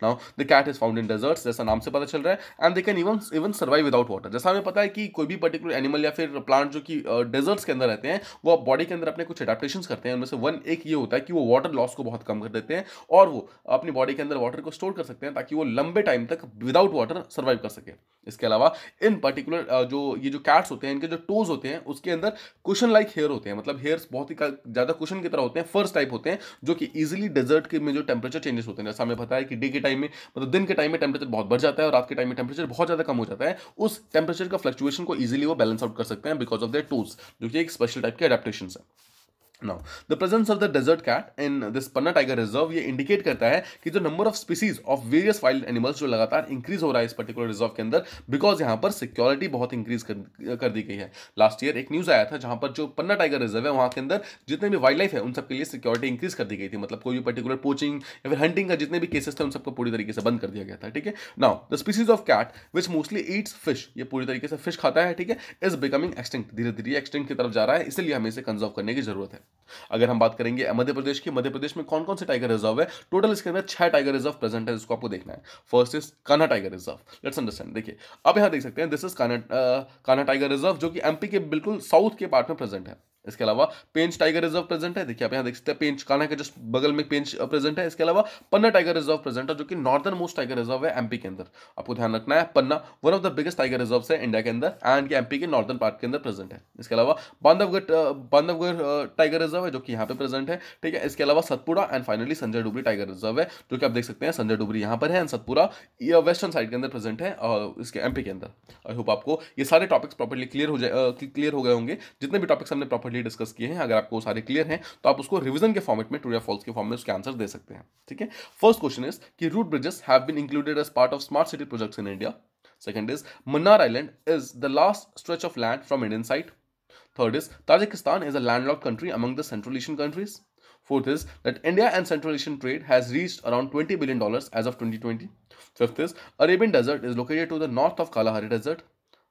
Now the cat is found in deserts जैसा नाम से पता चल रहा है and they can even even survive without water जैसा हमें पता है कि कोई भी पर्टिकुलर एनिमल या फिर प्लांट जो कि डेजर्ट्स के अंदर रहते हैं वो बॉडी के अंदर अपने कुछ एडेप्टेशन करते हैं। उनमें से वन एक ये ये होता है कि वो वाटर लॉस को बहुत कम कर देते हैं और वो अपनी बॉडी के अंदर वाटर को स्टोर कर सकते हैं ताकि वो लंबे टाइम तक विदाउट वाटर सर्वाइव कर सके। इसके अलावा इन पर्टिकुलर जो ये जो कैट्स होते हैं, इनके जो टोज होते हैं, उसके अंदर कुशन लाइक हेयर होते हैं। मतलब हेयर्स बहुत ही ज़्यादा कुशन की तरह होते हैं फ़र्स्ट टाइप होते हैं, जो कि इजीली डेजर्ट के में जो टेम्परेचर चेंजेस होते हैं। जैसा हमें पता है कि डे के टाइम में मतलब दिन के टाइम में टेम्परेचर बहुत बढ़ जाता है और रात के टाइम में टेम्परेचर बहुत ज़्यादा कम हो जाता है। उस टेम्परेचर का फ्लक्चुएशन को इजीली वो बैलेंस आउट कर सकते हैं बिकॉज़ ऑफ़ देयर टूल्स जो कि एक स्पेशल टाइप के अडेप्टेशन है। Now the presence of the desert cat in this Panna tiger reserve ये इंडिकेट करता है कि जो number of species of various wild animals जो लगातार इंक्रीज हो रहा है इस पर्टिकुलर रिज़र्व के अंदर बिकॉज़ यहाँ पर सिक्योरिटी बहुत इंक्रीज कर, कर दी गई है। लास्ट ईयर एक न्यूज़ आया था जहाँ पर जो पन्ना टाइगर रिज़र्व है वहाँ के अंदर जितने भी वाइल्ड लाइफ है उन सबके लिए सिक्योरिटी इंक्रीज कर दी गई थी। मतलब कोई भी पर्टिकुलर पोचिंग या फिर हंटिंग का जितने भी केसेस थे उन सबको पूरी तरीके से बंद कर दिया गया था ठीक है? Now the species of cat which mostly eats fish ये पूरी तरीके से फ़िश खाता है ठीक है इज़ बिकमिंग एक्सटिंक्ट धीरे धीरे एक्सटिंक्ट की तरफ़ जा रहा है इसलिए हमें इसे कंजर्व करने की ज़रूरत है। अगर हम बात करेंगे मध्य प्रदेश की, मध्य प्रदेश में कौन कौन से टाइगर रिज़र्व है? टोटल इसके अंदर छह टाइगर रिज़र्व प्रेजेंट है जिसको आपको देखना है। First is Kanha tiger reserve let's understand देखिए अब यहाँ देख सकते हैं दिस इज़ काना काना टाइगर रिज़र्व जो कि एमपी के बिल्कुल साउथ के पार्ट में प्रेजेंट है। इसके अलावा पेंच टाइगर रिज़र्व प्रेजेंट है। देखिए आप यहाँ देख सकते हैं, पेंच काना के जस्ट बगल में पेंच प्रेजेंट है। इसके अलावा पन्ना टाइगर रिज़र्व प्रेजेंट है, जो कि नॉर्दर्न मोस्ट टाइगर रिज़र्व है एमपी के अंदर। आपको ध्यान रखना है, Panna one of the biggest tiger reserve है इंडिया के अंदर एंड एमपी के नॉर्दर्न पार्ट के अंदर प्रेजेंट है। इसके अलावा बांधवगढ़ बांधवगढ़ टाइगर रिज़र्व है, जो कि यहाँ पे प्रेजेंट है, ठीक है। इसके अलावा Satpura and finally Sanjay Dubri tiger reserve है, जो कि आप देख सकते हैं, संजय डुबरी यहाँ पर है एंड सतपुरा वेस्टर्न साइड के अंदर प्रेजेंट है और इसके एमपी के अंदर। आई होप आपको ये सारे टॉपिक्स प्रॉपरली क्लियर हो जाए क्लियर हो गए होंगे। जितने भी टॉपिक्स हमने प्रॉपरली ऑलरेडी डिस्कस किए हैं, अगर आपको सारे क्लियर हैं तो आप उसको रिविजन के फॉर्मेट में टूरिया फॉल्स के फॉर्म में उसके आंसर दे सकते हैं, ठीक है? फ़र्स्ट क्वेश्चन इज़ कि root bridges have been included as part of smart city project in India second is Mannar island is the last stretch of land from Indian side third is Tajikistan is a landlock country among the central Asian countries fourth is that india and central asian trade has reached around 20 billion dollars as of 2020 fifth is arabian desert is located to the north of kalahari desert.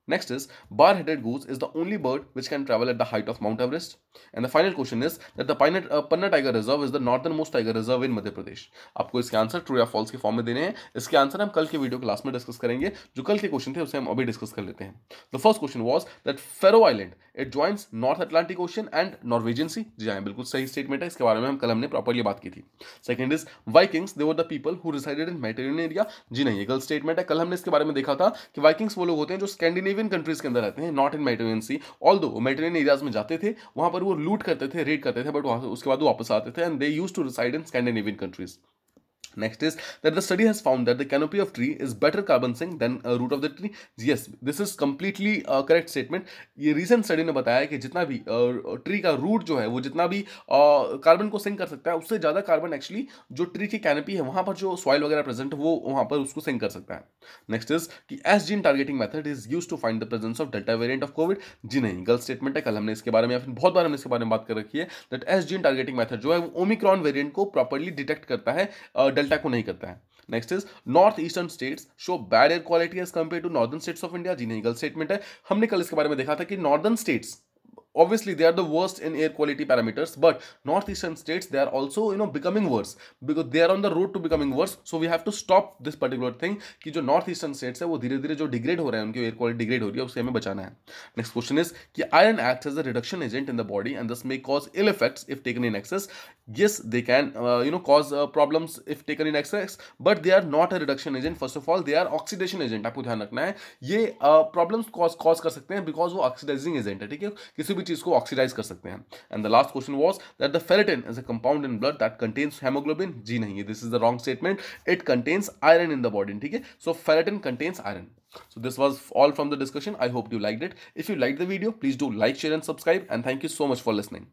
Next is bar-headed goose is the only bird which can travel at the height of Mount Everest. And the final question is that the Panna, uh, Panna Tiger Reserve is the northernmost tiger reserve in Madhya Pradesh. आपको इसके answer true या false के form में देने हैं। इसके answer हम कल के वीडियो क्लास में डिस्कस करेंगे। जो कल के क्वेश्चन थे उसे हम अभी डिस्कस कर लेते हैं। The first question was that Faroe island it joins north Atlantic ocean and Norwegian sea जी हाँ बिल्कुल सही स्टेटमेंट है। इसके बारे में हम कल हमने प्रॉपरली बात की थी। Second is Vikings they were the people who resided in Mediterranean area जी नहीं ये गलत स्टेटमेंट है। कल हमने इसके बारे में देखा था कि वाइकिंग्स वो लोग होते हैं जो स्कैंडिनेवियन कंट्रीज़ के अंदर रहते हैं नॉट इन मेटेरियन सी ऑल दो मेटेरियन एरियाज़ में जाते थे, वहाँ पर वो लूट करते थे रेड करते थे बट वहाँ उसके बाद वापस आते थे and they use to reside in Scandinavian countries Next is that the study has found that the canopy of tree is better carbon sink than uh, root of the tree. Yes, this is completely uh, correct ये recent study ने बताया कि जितना भी tree uh, का root जो है वो जितना भी कार्बन uh, को सिंक कर सकता है उससे ज़्यादा कार्बन एक्चुअली जो ट्री की कैनपी है वहाँ पर जो सॉइल वगैरह प्रेजेंट है वो वहाँ पर उसको सिंक कर सकता है। नेक्स्ट इज़ कि S gene targeting method is use to find the presence of delta variant of COVID जी नहीं गलत स्टेटमेंट है कल हमने इसके बारे में या फिर बहुत बार हमने इसके बारे में बात कर रखी है that S gene targeting method जो है वो ओमिक्रॉन वेरियंट को प्रॉपरली डिटेक्ट करता है डेल्टा को नहीं करता है। Next is north eastern states show bad air quality as compare to northern states of India जी नहीं, गलत स्टेटमेंट है। हमने कल इसके बारे में देखा था कि northern states obviously they are the worst in air quality parameters but northeastern states they are also you know becoming worse because they are on the road to becoming worse so we have to stop this particular thing कि जो north eastern states है वो धीरे धीरे जो degrade हो रहे हैं उनकी एयर क्वालिटी डिग्रेड हो रही है उससे हमें बचाना है नेक्स्ट क्वेश्चन इज़ कि iron act as a reduction agent in the body and this may cause ill effects if taken in excess yes they can uh, you know cause uh, problems if taken in excess but they are not a reduction agent first of all they are oxidation agent आपको ध्यान रखना है ये problems cause cause कर सकते हैं because वो oxidising agent है ठीक है किसी भी भी चीज़ को ऑक्सीडाइज कर सकते हैं। And the last question was that the ferritin is a compound in blood that contains haemoglobin जी नहीं this is the wrong statement it contains iron in the body ठीक है? So ferritin contains iron so this was all from the discussion I hope you like it if you like the video please do like share and subscribe and thank you so much for listening